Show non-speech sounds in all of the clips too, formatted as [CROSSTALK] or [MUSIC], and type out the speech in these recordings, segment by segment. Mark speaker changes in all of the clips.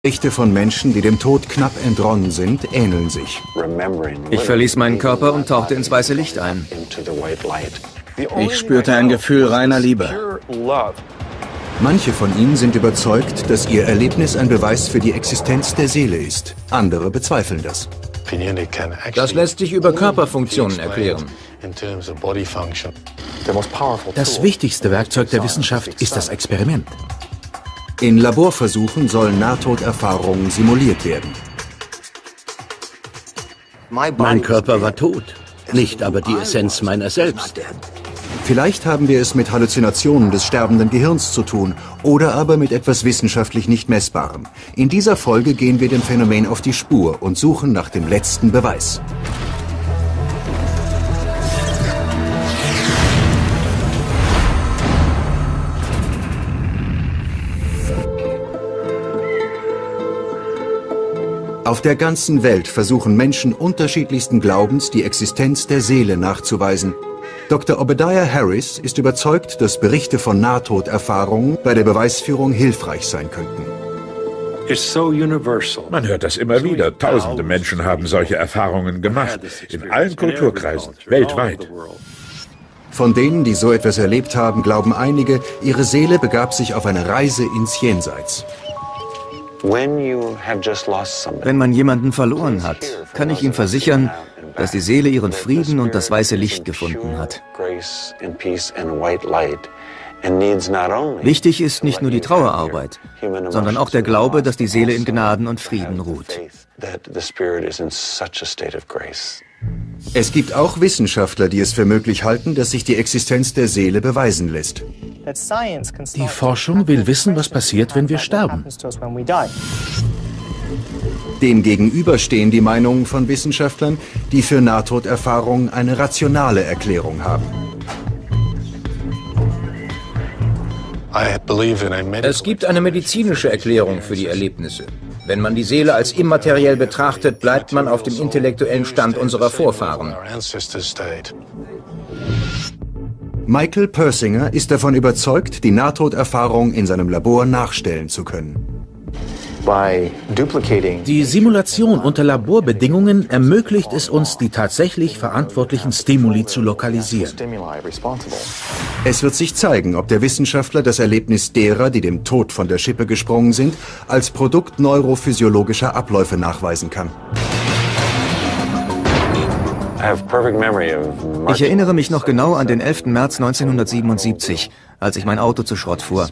Speaker 1: Berichte von Menschen, die dem Tod knapp entronnen sind, ähneln sich.
Speaker 2: Ich verließ meinen Körper und tauchte ins weiße Licht ein.
Speaker 3: Ich spürte ein Gefühl reiner Liebe.
Speaker 1: Manche von ihnen sind überzeugt, dass ihr Erlebnis ein Beweis für die Existenz der Seele ist. Andere bezweifeln das.
Speaker 2: Das lässt sich über Körperfunktionen erklären.
Speaker 4: Das wichtigste Werkzeug der Wissenschaft ist das Experiment.
Speaker 1: In Laborversuchen sollen Nahtoderfahrungen simuliert werden.
Speaker 4: Mein Körper war tot, nicht aber die Essenz meiner selbst.
Speaker 1: Vielleicht haben wir es mit Halluzinationen des sterbenden Gehirns zu tun oder aber mit etwas wissenschaftlich nicht messbarem. In dieser Folge gehen wir dem Phänomen auf die Spur und suchen nach dem letzten Beweis. Auf der ganzen Welt versuchen Menschen unterschiedlichsten Glaubens die Existenz der Seele nachzuweisen. Dr. Obadiah Harris ist überzeugt, dass Berichte von Nahtoderfahrungen bei der Beweisführung hilfreich sein könnten.
Speaker 5: Man hört das immer wieder. Tausende Menschen haben solche Erfahrungen gemacht. In allen Kulturkreisen, weltweit.
Speaker 1: Von denen, die so etwas erlebt haben, glauben einige, ihre Seele begab sich auf eine Reise ins Jenseits.
Speaker 2: Wenn man jemanden verloren hat, kann ich ihm versichern, dass die Seele ihren Frieden und das weiße Licht gefunden hat. Wichtig ist nicht nur die Trauerarbeit, sondern auch der Glaube, dass die Seele in Gnaden und Frieden ruht.
Speaker 1: Es gibt auch Wissenschaftler, die es für möglich halten, dass sich die Existenz der Seele beweisen lässt.
Speaker 4: Die Forschung will wissen, was passiert, wenn wir sterben.
Speaker 1: Dem gegenüber stehen die Meinungen von Wissenschaftlern, die für Nahtoderfahrungen eine rationale Erklärung haben.
Speaker 2: Es gibt eine medizinische Erklärung für die Erlebnisse. Wenn man die Seele als immateriell betrachtet, bleibt man auf dem intellektuellen Stand unserer Vorfahren.
Speaker 1: Michael Persinger ist davon überzeugt, die Nahtoderfahrung in seinem Labor nachstellen zu können.
Speaker 4: Die Simulation unter Laborbedingungen ermöglicht es uns, die tatsächlich verantwortlichen Stimuli zu lokalisieren.
Speaker 1: Es wird sich zeigen, ob der Wissenschaftler das Erlebnis derer, die dem Tod von der Schippe gesprungen sind, als Produkt neurophysiologischer Abläufe nachweisen kann.
Speaker 2: Ich erinnere mich noch genau an den 11. März 1977, als ich mein Auto zu Schrott fuhr.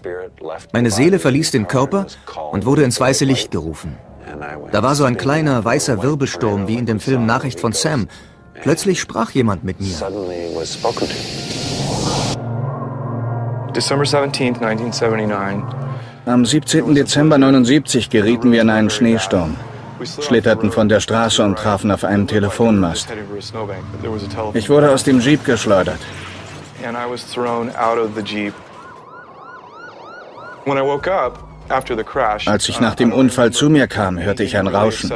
Speaker 2: Meine Seele verließ den Körper und wurde ins weiße Licht gerufen. Da war so ein kleiner weißer Wirbelsturm wie in dem Film Nachricht von Sam. Plötzlich sprach jemand mit mir.
Speaker 3: Am 17. Dezember 79 gerieten wir in einen Schneesturm schlitterten von der Straße und trafen auf einem Telefonmast. Ich wurde aus dem Jeep geschleudert. Als ich nach dem Unfall zu mir kam, hörte ich ein Rauschen.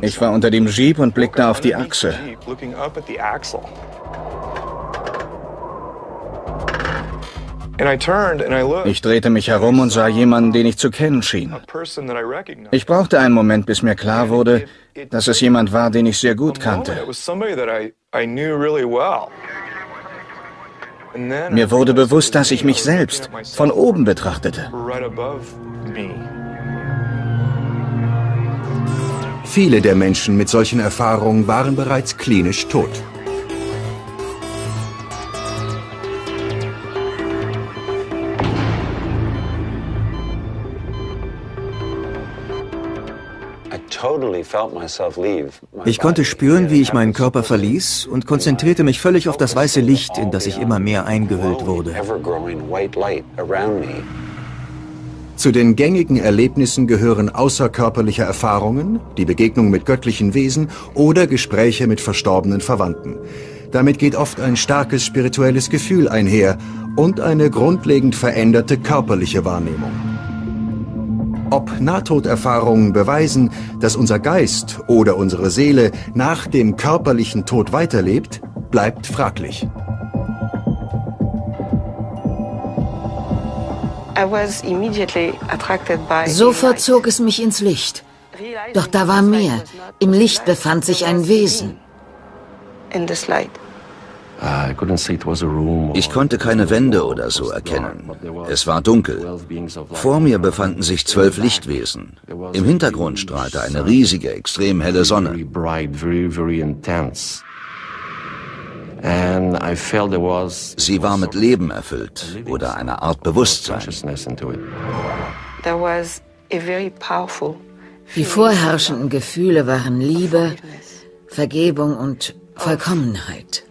Speaker 3: Ich war unter dem Jeep und blickte auf die Achse. Ich drehte mich herum und sah jemanden, den ich zu kennen schien. Ich brauchte einen Moment, bis mir klar wurde, dass es jemand war, den ich sehr gut kannte. Mir wurde bewusst, dass ich mich selbst von oben betrachtete.
Speaker 1: Viele der Menschen mit solchen Erfahrungen waren bereits klinisch tot.
Speaker 2: Ich konnte spüren, wie ich meinen Körper verließ und konzentrierte mich völlig auf das weiße Licht, in das ich immer mehr eingehüllt wurde.
Speaker 1: Zu den gängigen Erlebnissen gehören außerkörperliche Erfahrungen, die Begegnung mit göttlichen Wesen oder Gespräche mit verstorbenen Verwandten. Damit geht oft ein starkes spirituelles Gefühl einher und eine grundlegend veränderte körperliche Wahrnehmung. Ob Nahtoderfahrungen beweisen, dass unser Geist oder unsere Seele nach dem körperlichen Tod weiterlebt, bleibt fraglich.
Speaker 6: Sofort zog es mich ins Licht. Doch da war mehr. Im Licht befand sich ein Wesen.
Speaker 7: Ich konnte keine Wände oder so erkennen. Es war dunkel. Vor mir befanden sich zwölf Lichtwesen. Im Hintergrund strahlte eine riesige, extrem helle Sonne. Sie war mit Leben erfüllt oder einer Art Bewusstsein.
Speaker 6: Die vorherrschenden Gefühle waren Liebe, Vergebung und Vollkommenheit.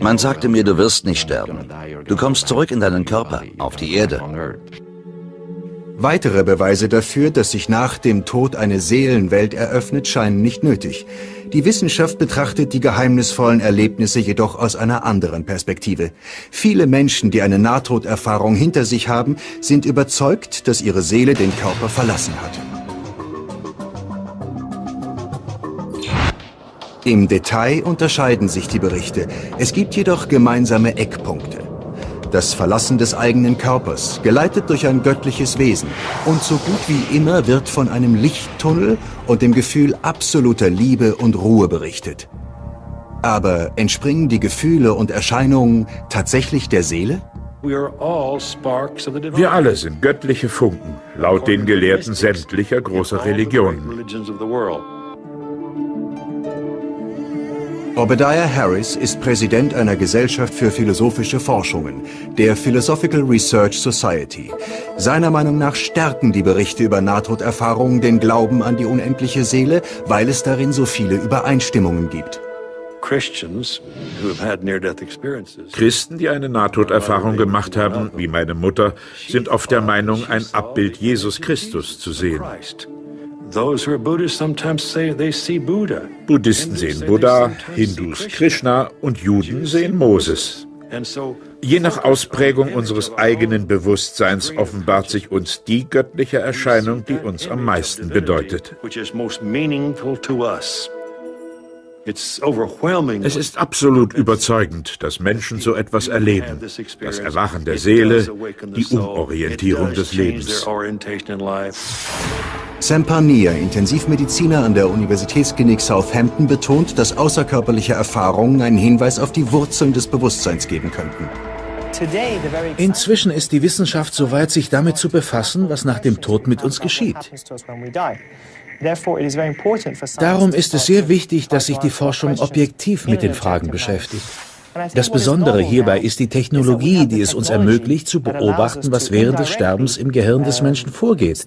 Speaker 7: Man sagte mir, du wirst nicht sterben. Du kommst zurück in deinen Körper, auf die Erde.
Speaker 1: Weitere Beweise dafür, dass sich nach dem Tod eine Seelenwelt eröffnet, scheinen nicht nötig. Die Wissenschaft betrachtet die geheimnisvollen Erlebnisse jedoch aus einer anderen Perspektive. Viele Menschen, die eine Nahtoderfahrung hinter sich haben, sind überzeugt, dass ihre Seele den Körper verlassen hat. Im Detail unterscheiden sich die Berichte. Es gibt jedoch gemeinsame Eckpunkte. Das Verlassen des eigenen Körpers, geleitet durch ein göttliches Wesen. Und so gut wie immer wird von einem Lichttunnel und dem Gefühl absoluter Liebe und Ruhe berichtet. Aber entspringen die Gefühle und Erscheinungen tatsächlich der Seele?
Speaker 5: Wir alle sind göttliche Funken, laut den Gelehrten sämtlicher großer Religionen.
Speaker 1: Obadiah Harris ist Präsident einer Gesellschaft für philosophische Forschungen, der Philosophical Research Society. Seiner Meinung nach stärken die Berichte über Nahtoderfahrungen den Glauben an die unendliche Seele, weil es darin so viele Übereinstimmungen gibt.
Speaker 5: Christen, die eine Nahtoderfahrung gemacht haben, wie meine Mutter, sind oft der Meinung, ein Abbild Jesus Christus zu sehen. Buddhisten sehen Buddha, Hindus Krishna und Juden sehen Moses. Je nach Ausprägung unseres eigenen Bewusstseins offenbart sich uns die göttliche Erscheinung, die uns am meisten bedeutet. Es ist absolut überzeugend, dass Menschen so etwas erleben. Das Erwachen der Seele, die Umorientierung des Lebens.
Speaker 1: Sam Parnier, Intensivmediziner an der Universitätsklinik Southampton, betont, dass außerkörperliche Erfahrungen einen Hinweis auf die Wurzeln des Bewusstseins geben könnten.
Speaker 4: Inzwischen ist die Wissenschaft so weit, sich damit zu befassen, was nach dem Tod mit uns geschieht. Darum ist es sehr wichtig, dass sich die Forschung objektiv mit den Fragen beschäftigt. Das Besondere hierbei ist die Technologie, die es uns ermöglicht, zu beobachten, was während des Sterbens im Gehirn des Menschen vorgeht.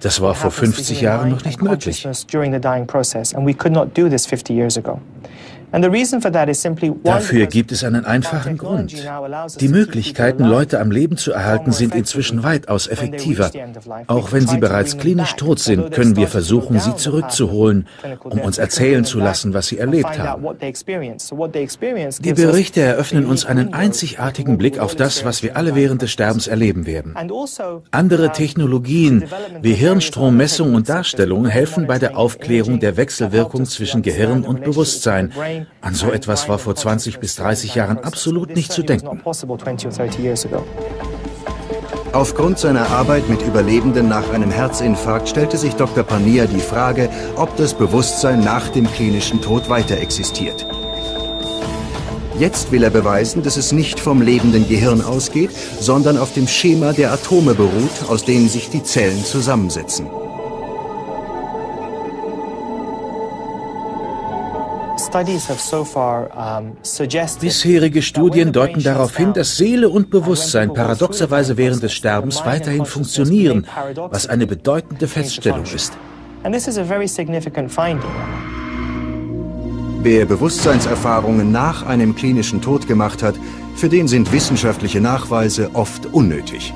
Speaker 4: Das war vor 50 Jahren noch nicht möglich. Dafür gibt es einen einfachen Grund. Die Möglichkeiten, Leute am Leben zu erhalten, sind inzwischen weitaus effektiver. Auch wenn sie bereits klinisch tot sind, können wir versuchen, sie zurückzuholen, um uns erzählen zu lassen, was sie erlebt haben. Die Berichte eröffnen uns einen einzigartigen Blick auf das, was wir alle während des Sterbens erleben werden. Andere Technologien wie Hirnstrommessung und Darstellung helfen bei der Aufklärung der Wechselwirkung zwischen Gehirn und Bewusstsein an so etwas war vor 20 bis 30 Jahren absolut nicht zu denken.
Speaker 1: Aufgrund seiner Arbeit mit Überlebenden nach einem Herzinfarkt stellte sich Dr. Pania die Frage, ob das Bewusstsein nach dem klinischen Tod weiter existiert. Jetzt will er beweisen, dass es nicht vom lebenden Gehirn ausgeht, sondern auf dem Schema der Atome beruht, aus denen sich die Zellen zusammensetzen.
Speaker 4: Bisherige Studien deuten darauf hin, dass Seele und Bewusstsein paradoxerweise während des Sterbens weiterhin funktionieren, was eine bedeutende Feststellung ist.
Speaker 1: Wer Bewusstseinserfahrungen nach einem klinischen Tod gemacht hat, für den sind wissenschaftliche Nachweise oft unnötig.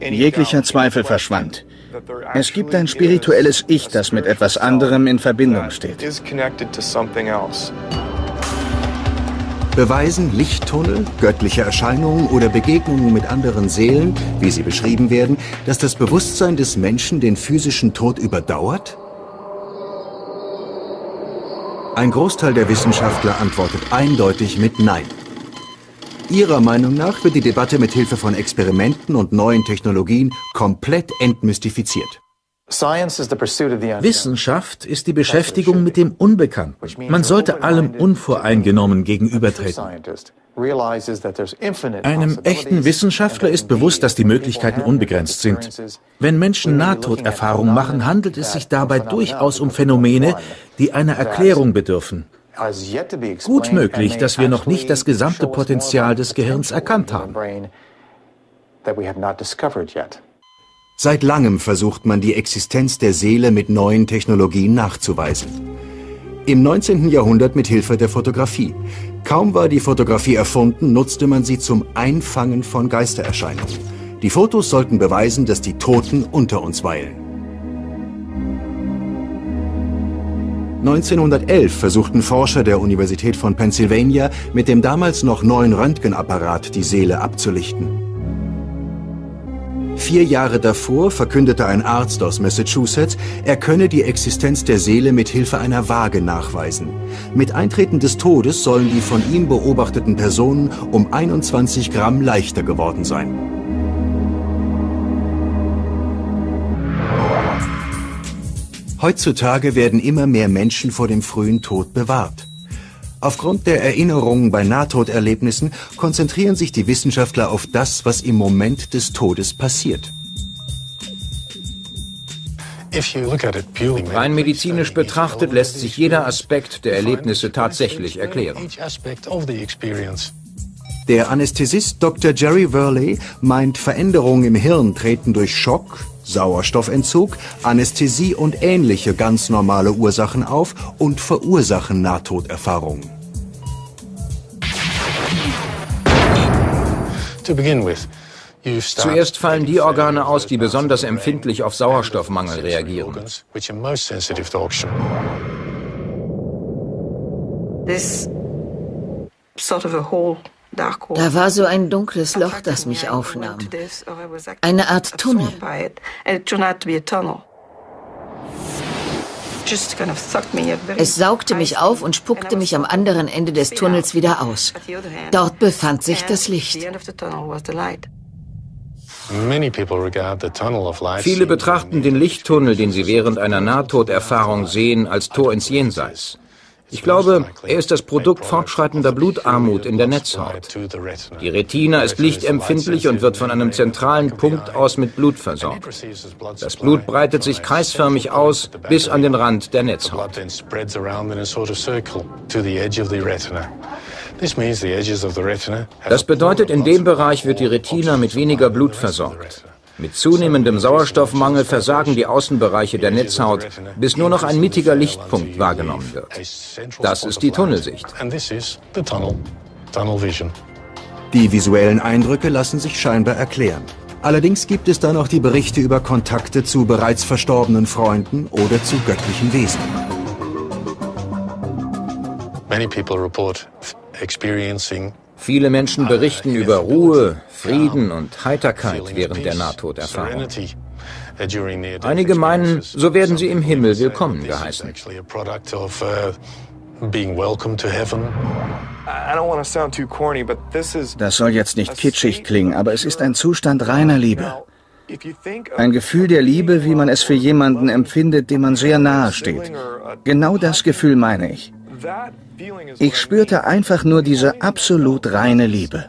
Speaker 3: Jeglicher Zweifel verschwand. Es gibt ein spirituelles Ich, das mit etwas anderem in Verbindung steht.
Speaker 1: Beweisen Lichttunnel, göttliche Erscheinungen oder Begegnungen mit anderen Seelen, wie sie beschrieben werden, dass das Bewusstsein des Menschen den physischen Tod überdauert? Ein Großteil der Wissenschaftler antwortet eindeutig mit Nein. Ihrer Meinung nach wird die Debatte mit Hilfe von Experimenten und neuen Technologien komplett entmystifiziert.
Speaker 4: Wissenschaft ist die Beschäftigung mit dem Unbekannten. Man sollte allem unvoreingenommen gegenübertreten. Einem echten Wissenschaftler ist bewusst, dass die Möglichkeiten unbegrenzt sind. Wenn Menschen Nahtoderfahrungen machen, handelt es sich dabei durchaus um Phänomene, die einer Erklärung bedürfen. Gut möglich, dass wir noch nicht das gesamte Potenzial des Gehirns erkannt haben.
Speaker 1: Seit langem versucht man die Existenz der Seele mit neuen Technologien nachzuweisen. Im 19. Jahrhundert mit Hilfe der Fotografie. Kaum war die Fotografie erfunden, nutzte man sie zum Einfangen von Geistererscheinungen. Die Fotos sollten beweisen, dass die Toten unter uns weilen. 1911 versuchten Forscher der Universität von Pennsylvania mit dem damals noch neuen Röntgenapparat die Seele abzulichten. Vier Jahre davor verkündete ein Arzt aus Massachusetts, er könne die Existenz der Seele mit Hilfe einer Waage nachweisen. Mit Eintreten des Todes sollen die von ihm beobachteten Personen um 21 Gramm leichter geworden sein. Heutzutage werden immer mehr Menschen vor dem frühen Tod bewahrt. Aufgrund der Erinnerungen bei Nahtoderlebnissen konzentrieren sich die Wissenschaftler auf das, was im Moment des Todes passiert.
Speaker 8: Rein medizinisch betrachtet lässt sich jeder Aspekt der Erlebnisse tatsächlich erklären.
Speaker 1: Der Anästhesist Dr. Jerry Worley meint, Veränderungen im Hirn treten durch Schock, Sauerstoffentzug, Anästhesie und ähnliche ganz normale Ursachen auf und verursachen Nahtoderfahrungen.
Speaker 8: Zuerst fallen die Organe aus, die besonders empfindlich auf Sauerstoffmangel reagieren.
Speaker 6: Da war so ein dunkles Loch, das mich aufnahm. Eine Art Tunnel. Es saugte mich auf und spuckte mich am anderen Ende des Tunnels wieder aus. Dort befand sich das Licht.
Speaker 8: Viele betrachten den Lichttunnel, den sie während einer Nahtoderfahrung sehen, als Tor ins Jenseits. Ich glaube, er ist das Produkt fortschreitender Blutarmut in der Netzhaut. Die Retina ist lichtempfindlich und wird von einem zentralen Punkt aus mit Blut versorgt. Das Blut breitet sich kreisförmig aus bis an den Rand der Netzhaut. Das bedeutet, in dem Bereich wird die Retina mit weniger Blut versorgt. Mit zunehmendem Sauerstoffmangel versagen die Außenbereiche der Netzhaut, bis nur noch ein mittiger Lichtpunkt wahrgenommen wird. Das ist die Tunnelsicht.
Speaker 1: Die visuellen Eindrücke lassen sich scheinbar erklären. Allerdings gibt es da noch die Berichte über Kontakte zu bereits verstorbenen Freunden oder zu göttlichen Wesen.
Speaker 8: Many people report experiencing Viele Menschen berichten über Ruhe, Frieden und Heiterkeit während der Nahtoderfahrung. Einige meinen, so werden sie im Himmel willkommen geheißen.
Speaker 3: Das soll jetzt nicht kitschig klingen, aber es ist ein Zustand reiner Liebe. Ein Gefühl der Liebe, wie man es für jemanden empfindet, dem man sehr nahe steht. Genau das Gefühl meine ich. Ich spürte einfach nur diese absolut reine Liebe.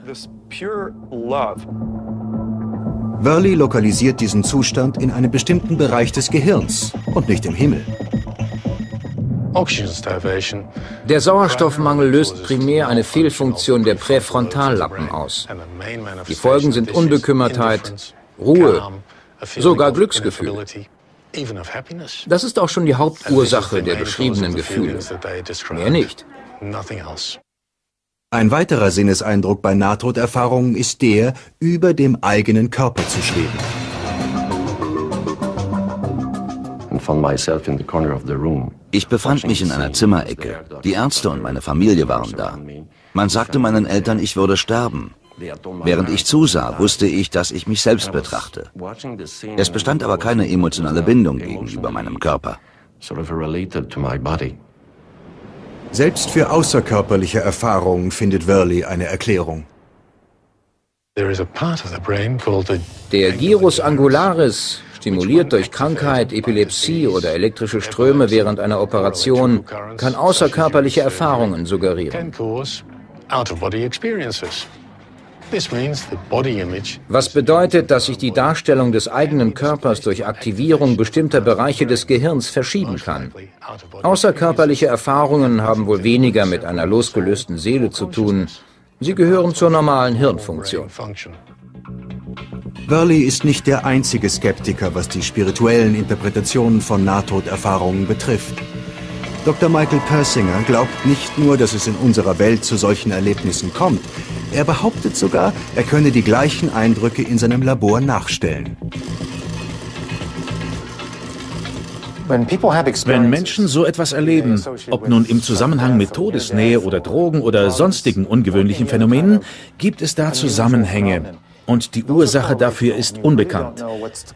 Speaker 1: Worley lokalisiert diesen Zustand in einem bestimmten Bereich des Gehirns und nicht im Himmel.
Speaker 8: Der Sauerstoffmangel löst primär eine Fehlfunktion der Präfrontallappen aus. Die Folgen sind Unbekümmertheit, Ruhe, sogar Glücksgefühl. Das ist auch schon die Hauptursache der beschriebenen Gefühle. Mehr nicht.
Speaker 1: Ein weiterer Sinneseindruck bei Nahtoderfahrungen ist der, über dem eigenen Körper zu schweben.
Speaker 7: Ich befand mich in einer Zimmerecke. Die Ärzte und meine Familie waren da. Man sagte meinen Eltern, ich würde sterben. Während ich zusah, wusste ich, dass ich mich selbst betrachte. Es bestand aber keine emotionale Bindung gegenüber meinem Körper.
Speaker 1: Selbst für außerkörperliche Erfahrungen findet Worley eine Erklärung.
Speaker 8: Der Gyrus angularis, stimuliert durch Krankheit, Epilepsie oder elektrische Ströme während einer Operation, kann außerkörperliche Erfahrungen suggerieren. Was bedeutet, dass sich die Darstellung des eigenen Körpers durch Aktivierung bestimmter Bereiche des Gehirns verschieben kann. Außerkörperliche Erfahrungen haben wohl weniger mit einer losgelösten Seele zu tun. Sie gehören zur normalen Hirnfunktion.
Speaker 1: Burley ist nicht der einzige Skeptiker, was die spirituellen Interpretationen von Nahtoderfahrungen betrifft. Dr. Michael Persinger glaubt nicht nur, dass es in unserer Welt zu solchen Erlebnissen kommt, er behauptet sogar, er könne die gleichen Eindrücke in seinem Labor nachstellen.
Speaker 4: Wenn Menschen so etwas erleben, ob nun im Zusammenhang mit Todesnähe oder Drogen oder sonstigen ungewöhnlichen Phänomenen, gibt es da Zusammenhänge. Und die Ursache dafür ist unbekannt.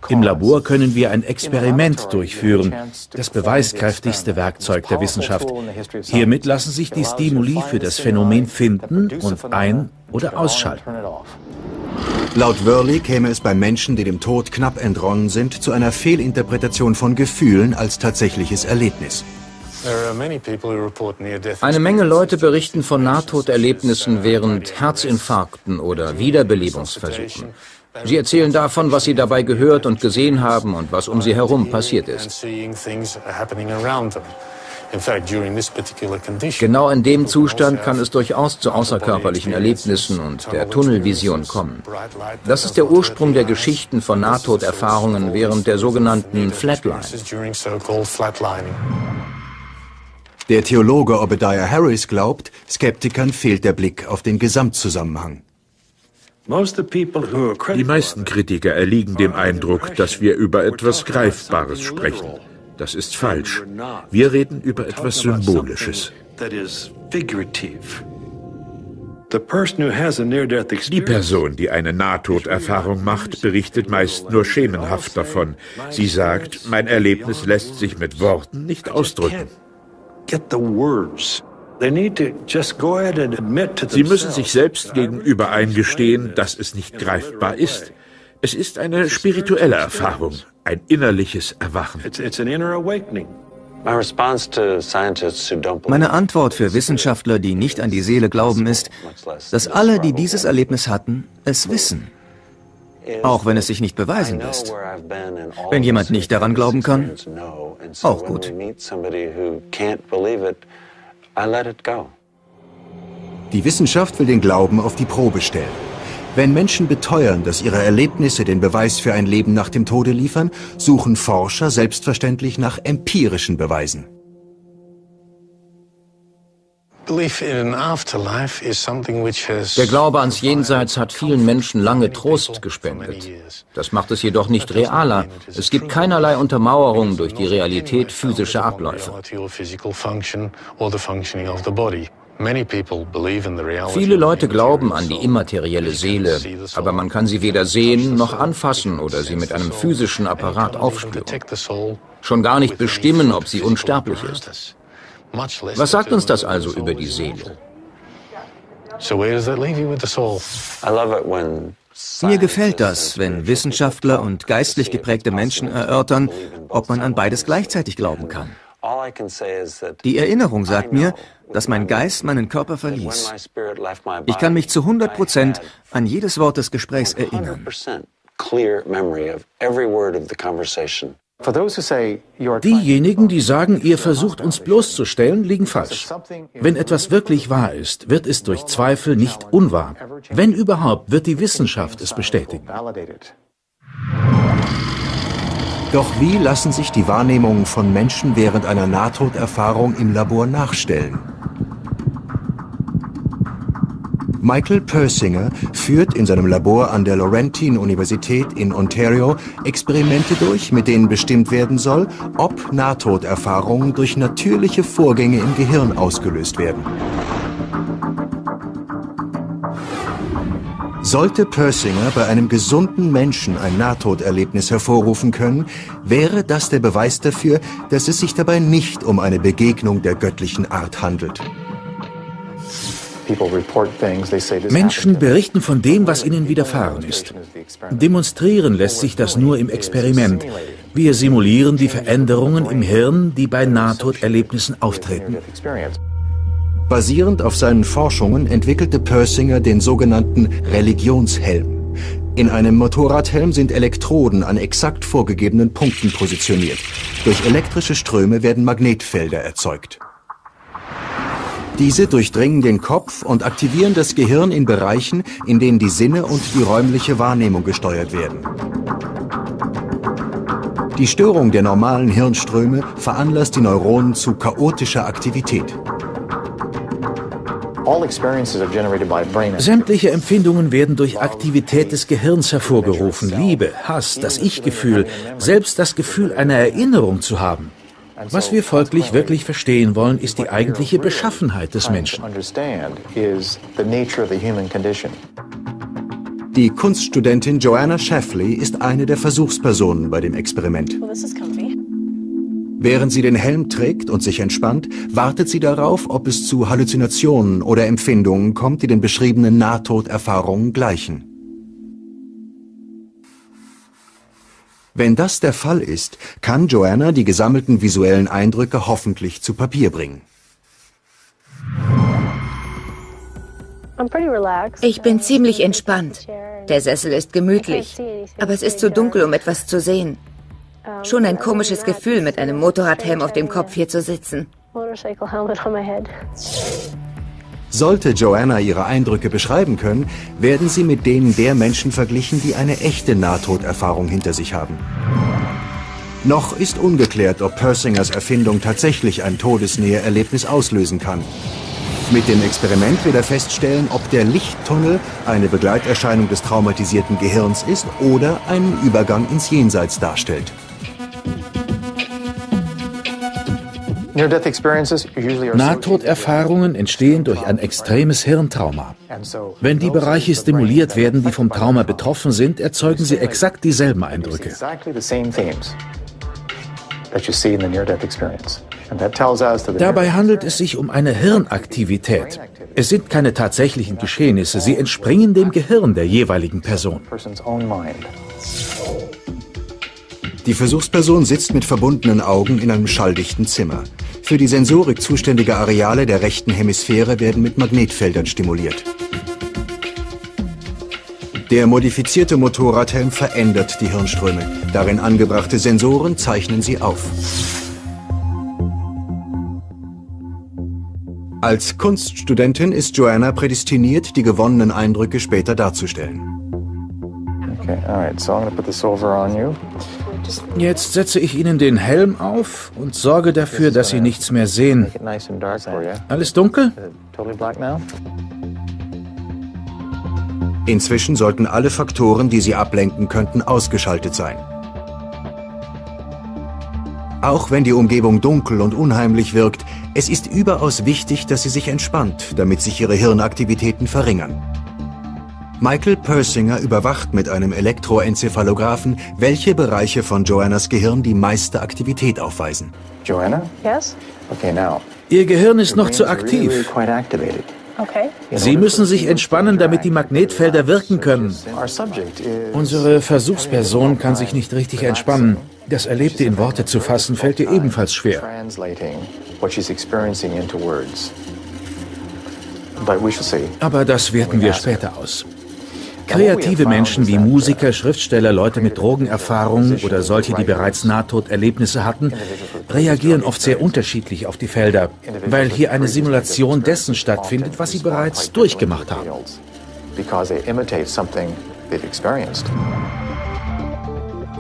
Speaker 4: Im Labor können wir ein Experiment durchführen, das beweiskräftigste Werkzeug der Wissenschaft. Hiermit lassen sich die Stimuli für das Phänomen finden und ein- oder ausschalten.
Speaker 1: Laut Worley käme es bei Menschen, die dem Tod knapp entronnen sind, zu einer Fehlinterpretation von Gefühlen als tatsächliches Erlebnis.
Speaker 8: Eine Menge Leute berichten von Nahtoderlebnissen während Herzinfarkten oder Wiederbelebungsversuchen. Sie erzählen davon, was sie dabei gehört und gesehen haben und was um sie herum passiert ist. Genau in dem Zustand kann es durchaus zu außerkörperlichen Erlebnissen und der Tunnelvision kommen. Das ist der Ursprung der Geschichten von Nahtoderfahrungen während der sogenannten Flatline.
Speaker 1: Der Theologe Obadiah Harris glaubt, Skeptikern fehlt der Blick auf den Gesamtzusammenhang.
Speaker 5: Die meisten Kritiker erliegen dem Eindruck, dass wir über etwas Greifbares sprechen. Das ist falsch. Wir reden über etwas Symbolisches. Die Person, die eine Nahtoderfahrung macht, berichtet meist nur schemenhaft davon. Sie sagt, mein Erlebnis lässt sich mit Worten nicht ausdrücken. Sie müssen sich selbst gegenüber eingestehen, dass es nicht greifbar ist. Es ist eine spirituelle Erfahrung, ein innerliches Erwachen.
Speaker 2: Meine Antwort für Wissenschaftler, die nicht an die Seele glauben, ist, dass alle, die dieses Erlebnis hatten, es wissen. Auch wenn es sich nicht beweisen lässt. Wenn jemand nicht daran glauben kann, auch gut.
Speaker 1: Die Wissenschaft will den Glauben auf die Probe stellen. Wenn Menschen beteuern, dass ihre Erlebnisse den Beweis für ein Leben nach dem Tode liefern, suchen Forscher selbstverständlich nach empirischen Beweisen.
Speaker 8: Der Glaube ans Jenseits hat vielen Menschen lange Trost gespendet. Das macht es jedoch nicht realer. Es gibt keinerlei Untermauerung durch die Realität physischer Abläufe. Viele Leute glauben an die immaterielle Seele, aber man kann sie weder sehen noch anfassen oder sie mit einem physischen Apparat aufspüren. Schon gar nicht bestimmen, ob sie unsterblich ist. Was sagt uns das also über die Seele?
Speaker 2: Mir gefällt das, wenn Wissenschaftler und geistlich geprägte Menschen erörtern, ob man an beides gleichzeitig glauben kann. Die Erinnerung sagt mir, dass mein Geist meinen Körper verließ. Ich kann mich zu 100 Prozent an jedes Wort des Gesprächs erinnern.
Speaker 4: Diejenigen, die sagen, ihr versucht uns bloßzustellen, liegen falsch. Wenn etwas wirklich wahr ist, wird es durch Zweifel nicht unwahr. Wenn überhaupt, wird die Wissenschaft es bestätigen.
Speaker 1: Doch wie lassen sich die Wahrnehmungen von Menschen während einer Nahtoderfahrung im Labor nachstellen? Michael Persinger führt in seinem Labor an der Laurentine Universität in Ontario Experimente durch, mit denen bestimmt werden soll, ob Nahtoderfahrungen durch natürliche Vorgänge im Gehirn ausgelöst werden. Sollte Persinger bei einem gesunden Menschen ein Nahtoderlebnis hervorrufen können, wäre das der Beweis dafür, dass es sich dabei nicht um eine Begegnung der göttlichen Art handelt.
Speaker 4: Menschen berichten von dem, was ihnen widerfahren ist. Demonstrieren lässt sich das nur im Experiment. Wir simulieren die Veränderungen im Hirn, die bei Nahtoderlebnissen auftreten.
Speaker 1: Basierend auf seinen Forschungen entwickelte Persinger den sogenannten Religionshelm. In einem Motorradhelm sind Elektroden an exakt vorgegebenen Punkten positioniert. Durch elektrische Ströme werden Magnetfelder erzeugt. Diese durchdringen den Kopf und aktivieren das Gehirn in Bereichen, in denen die Sinne und die räumliche Wahrnehmung gesteuert werden. Die Störung der normalen Hirnströme veranlasst die Neuronen zu chaotischer Aktivität.
Speaker 4: Sämtliche Empfindungen werden durch Aktivität des Gehirns hervorgerufen. Liebe, Hass, das Ich-Gefühl, selbst das Gefühl einer Erinnerung zu haben. Was wir folglich wirklich verstehen wollen, ist die eigentliche Beschaffenheit des Menschen.
Speaker 1: Die Kunststudentin Joanna Sheffley ist eine der Versuchspersonen bei dem Experiment. Während sie den Helm trägt und sich entspannt, wartet sie darauf, ob es zu Halluzinationen oder Empfindungen kommt, die den beschriebenen Nahtoderfahrungen gleichen. Wenn das der Fall ist, kann Joanna die gesammelten visuellen Eindrücke hoffentlich zu Papier bringen.
Speaker 6: Ich bin ziemlich entspannt. Der Sessel ist gemütlich, aber es ist zu dunkel, um etwas zu sehen. Schon ein komisches Gefühl, mit einem Motorradhelm auf dem Kopf hier zu sitzen.
Speaker 1: Sollte Joanna ihre Eindrücke beschreiben können, werden sie mit denen der Menschen verglichen, die eine echte Nahtoderfahrung hinter sich haben. Noch ist ungeklärt, ob Persingers Erfindung tatsächlich ein Todesnähe-Erlebnis auslösen kann. Mit dem Experiment will er feststellen, ob der Lichttunnel eine Begleiterscheinung des traumatisierten Gehirns ist oder einen Übergang ins Jenseits darstellt.
Speaker 4: Nahtoderfahrungen entstehen durch ein extremes Hirntrauma. Wenn die Bereiche stimuliert werden, die vom Trauma betroffen sind, erzeugen sie exakt dieselben Eindrücke. Dabei handelt es sich um eine Hirnaktivität. Es sind keine tatsächlichen Geschehnisse, sie entspringen dem Gehirn der jeweiligen Person.
Speaker 1: Die Versuchsperson sitzt mit verbundenen Augen in einem schalldichten Zimmer. Für die Sensorik zuständige Areale der rechten Hemisphäre werden mit Magnetfeldern stimuliert. Der modifizierte Motorradhelm verändert die Hirnströme. Darin angebrachte Sensoren zeichnen sie auf. Als Kunststudentin ist Joanna prädestiniert, die gewonnenen Eindrücke später darzustellen.
Speaker 4: Okay, alright, so I'm gonna put this over on you. Jetzt setze ich Ihnen den Helm auf und sorge dafür, dass Sie nichts mehr sehen. Alles dunkel?
Speaker 1: Inzwischen sollten alle Faktoren, die Sie ablenken könnten, ausgeschaltet sein. Auch wenn die Umgebung dunkel und unheimlich wirkt, es ist überaus wichtig, dass sie sich entspannt, damit sich ihre Hirnaktivitäten verringern. Michael Persinger überwacht mit einem Elektroenzephalographen, welche Bereiche von Joannas Gehirn die meiste Aktivität aufweisen.
Speaker 4: Joanna? Yes? Okay, now. Ihr Gehirn ist noch zu aktiv. Sie müssen sich entspannen, damit die Magnetfelder wirken können. Unsere Versuchsperson kann sich nicht richtig entspannen. Das Erlebte in Worte zu fassen, fällt ihr ebenfalls schwer. Aber das werten wir später aus. Kreative Menschen wie Musiker, Schriftsteller, Leute mit Drogenerfahrung oder solche, die bereits Nahtoderlebnisse hatten, reagieren oft sehr unterschiedlich auf die Felder, weil hier eine Simulation dessen stattfindet, was sie bereits durchgemacht haben.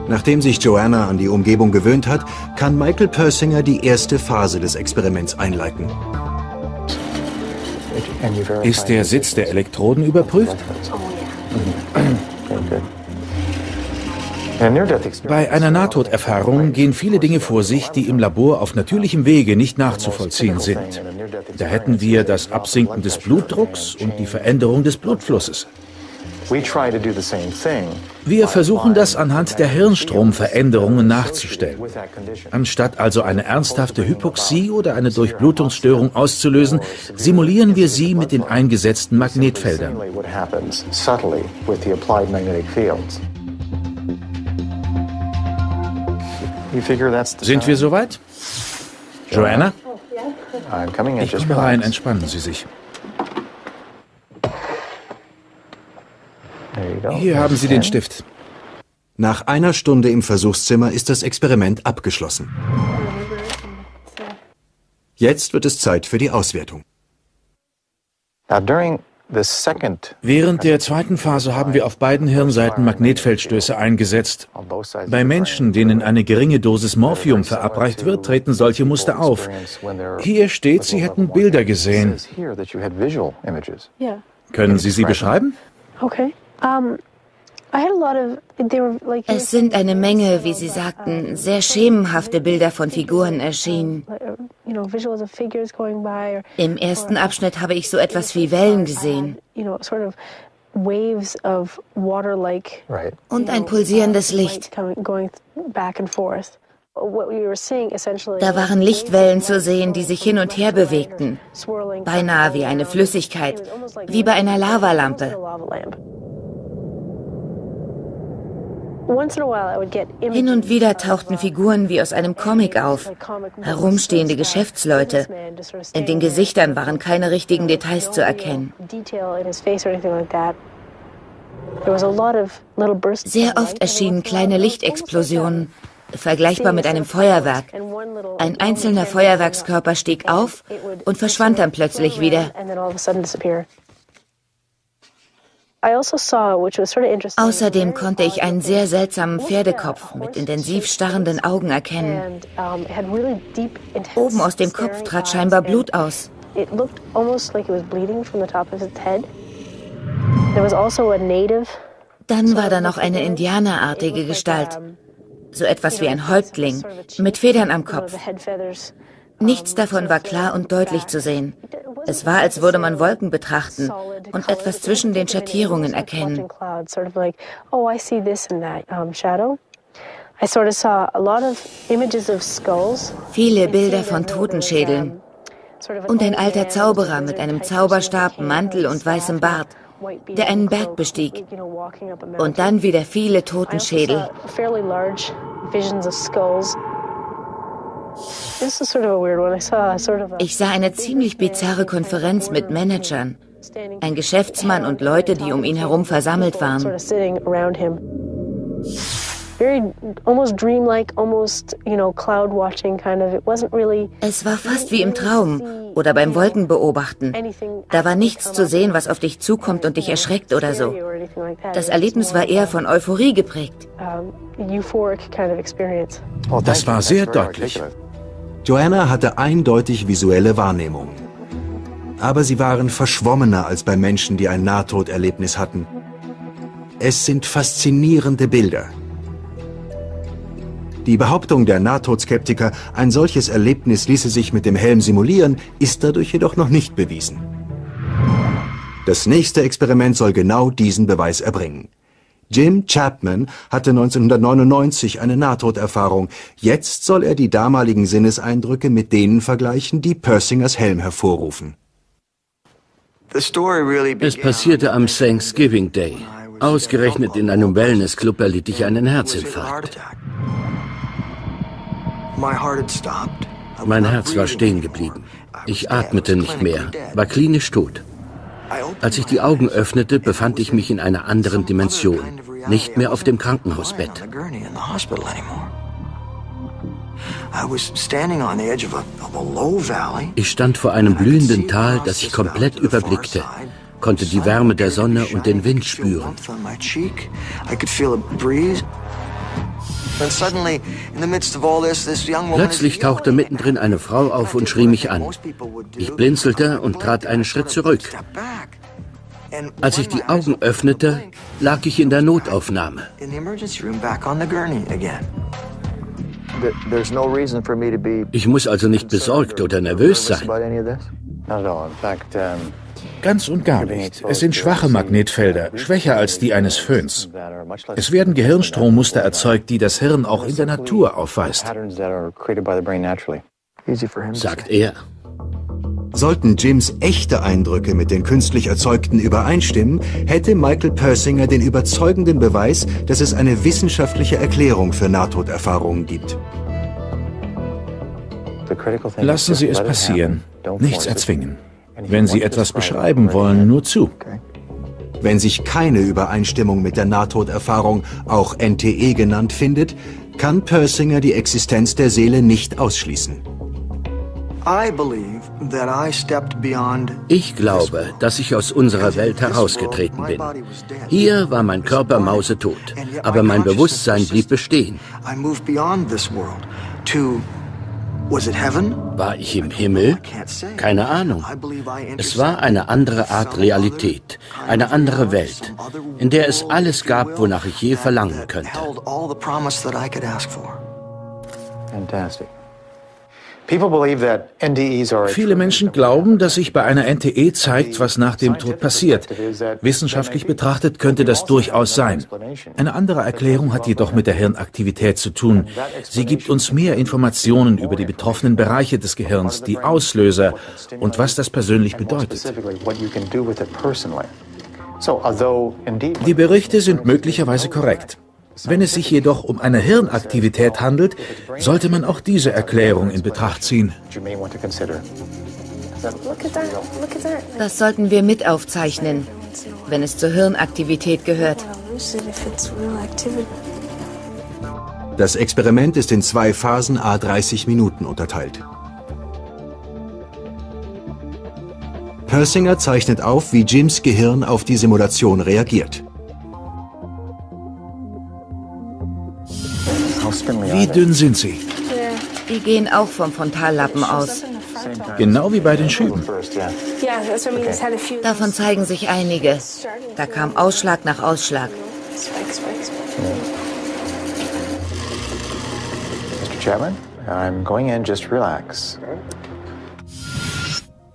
Speaker 1: Nachdem sich Joanna an die Umgebung gewöhnt hat, kann Michael Persinger die erste Phase des Experiments einleiten.
Speaker 4: Ist der Sitz der Elektroden überprüft? [CLEARS THROAT] Bei einer Nahtoderfahrung gehen viele Dinge vor sich, die im Labor auf natürlichem Wege nicht nachzuvollziehen sind. Da hätten wir das Absinken des Blutdrucks und die Veränderung des Blutflusses. Wir versuchen das anhand der Hirnstromveränderungen nachzustellen. Anstatt also eine ernsthafte Hypoxie oder eine Durchblutungsstörung auszulösen, simulieren wir sie mit den eingesetzten Magnetfeldern. Sind wir soweit? Joanna? Ich komme rein, entspannen Sie sich. Hier haben Sie den Stift.
Speaker 1: Nach einer Stunde im Versuchszimmer ist das Experiment abgeschlossen. Jetzt wird es Zeit für die Auswertung.
Speaker 4: Während der zweiten Phase haben wir auf beiden Hirnseiten Magnetfeldstöße eingesetzt. Bei Menschen, denen eine geringe Dosis Morphium verabreicht wird, treten solche Muster auf. Hier steht, Sie hätten Bilder gesehen. Können Sie sie beschreiben?
Speaker 6: Okay. Es sind eine Menge, wie Sie sagten, sehr schemenhafte Bilder von Figuren erschienen. Im ersten Abschnitt habe ich so etwas wie Wellen gesehen. Und ein pulsierendes Licht. Da waren Lichtwellen zu sehen, die sich hin und her bewegten, beinahe wie eine Flüssigkeit, wie bei einer Lavalampe. Hin und wieder tauchten Figuren wie aus einem Comic auf, herumstehende Geschäftsleute. In den Gesichtern waren keine richtigen Details zu erkennen. Sehr oft erschienen kleine Lichtexplosionen, vergleichbar mit einem Feuerwerk. Ein einzelner Feuerwerkskörper stieg auf und verschwand dann plötzlich wieder. Also Außerdem konnte ich einen sehr seltsamen Pferdekopf mit intensiv starrenden Augen erkennen. Oben aus dem Kopf trat scheinbar Blut aus. Also Dann war da noch eine indianerartige Gestalt, so etwas wie ein Häuptling, mit Federn am Kopf. Nichts davon war klar und deutlich zu sehen. Es war, als würde man Wolken betrachten und etwas zwischen den Schattierungen erkennen. Viele Bilder von Totenschädeln und ein alter Zauberer mit einem Zauberstab, Mantel und weißem Bart, der einen Berg bestieg. Und dann wieder viele Totenschädel. Ich sah eine ziemlich bizarre Konferenz mit Managern, ein Geschäftsmann und Leute, die um ihn herum versammelt waren. Es war fast wie im Traum oder beim Wolkenbeobachten. Da war nichts zu sehen, was auf dich zukommt und dich erschreckt oder so. Das Erlebnis war eher von Euphorie geprägt.
Speaker 4: Das war sehr deutlich.
Speaker 1: Joanna hatte eindeutig visuelle Wahrnehmung. Aber sie waren verschwommener als bei Menschen, die ein Nahtoderlebnis hatten. Es sind faszinierende Bilder. Die Behauptung der Nahtoskeptiker, ein solches Erlebnis ließe sich mit dem Helm simulieren, ist dadurch jedoch noch nicht bewiesen. Das nächste Experiment soll genau diesen Beweis erbringen. Jim Chapman hatte 1999 eine Nahtoderfahrung. Jetzt soll er die damaligen Sinneseindrücke mit denen vergleichen, die Persingers Helm hervorrufen.
Speaker 9: Es passierte am Thanksgiving Day. Ausgerechnet in einem Wellnessclub erlitt ich einen Herzinfarkt. Mein Herz war stehen geblieben. Ich atmete nicht mehr, war klinisch tot. Als ich die Augen öffnete, befand ich mich in einer anderen Dimension, nicht mehr auf dem Krankenhausbett. Ich stand vor einem blühenden Tal, das ich komplett überblickte, konnte die Wärme der Sonne und den Wind spüren. Plötzlich tauchte mittendrin eine Frau auf und schrie mich an. Ich blinzelte und trat einen Schritt zurück. Als ich die Augen öffnete, lag ich in der Notaufnahme. Ich muss also nicht besorgt oder nervös sein.
Speaker 4: Ganz und gar nicht. Es sind schwache Magnetfelder, schwächer als die eines Föhns. Es werden Gehirnstrommuster erzeugt, die das Hirn auch in der Natur aufweist.
Speaker 9: Sagt er.
Speaker 1: Sollten Jims echte Eindrücke mit den künstlich erzeugten übereinstimmen, hätte Michael Persinger den überzeugenden Beweis, dass es eine wissenschaftliche Erklärung für Nahtoderfahrungen gibt.
Speaker 4: Lassen Sie es passieren. Nichts erzwingen. Wenn Sie etwas beschreiben wollen, nur zu.
Speaker 1: Wenn sich keine Übereinstimmung mit der Nahtoderfahrung, auch NTE genannt, findet, kann Persinger die Existenz der Seele nicht ausschließen.
Speaker 9: Ich glaube, dass ich aus unserer Welt herausgetreten bin. Hier war mein Körper mausetot, aber mein Bewusstsein blieb bestehen. War ich im Himmel? Keine Ahnung. Es war eine andere Art Realität, eine andere Welt, in der es alles gab, wonach ich je verlangen könnte.
Speaker 4: Fantastic. Viele Menschen glauben, dass sich bei einer NTE zeigt, was nach dem Tod passiert. Wissenschaftlich betrachtet könnte das durchaus sein. Eine andere Erklärung hat jedoch mit der Hirnaktivität zu tun. Sie gibt uns mehr Informationen über die betroffenen Bereiche des Gehirns, die Auslöser und was das persönlich bedeutet. Die Berichte sind möglicherweise korrekt. Wenn es sich jedoch um eine Hirnaktivität handelt, sollte man auch diese Erklärung in Betracht ziehen.
Speaker 6: Das sollten wir mit aufzeichnen, wenn es zur Hirnaktivität gehört.
Speaker 1: Das Experiment ist in zwei Phasen a 30 Minuten unterteilt. Persinger zeichnet auf, wie Jims Gehirn auf die Simulation reagiert.
Speaker 4: Wie dünn sind sie?
Speaker 6: Die gehen auch vom Frontallappen aus.
Speaker 4: Genau wie bei den Schüben.
Speaker 6: Davon zeigen sich einige. Da kam Ausschlag nach Ausschlag.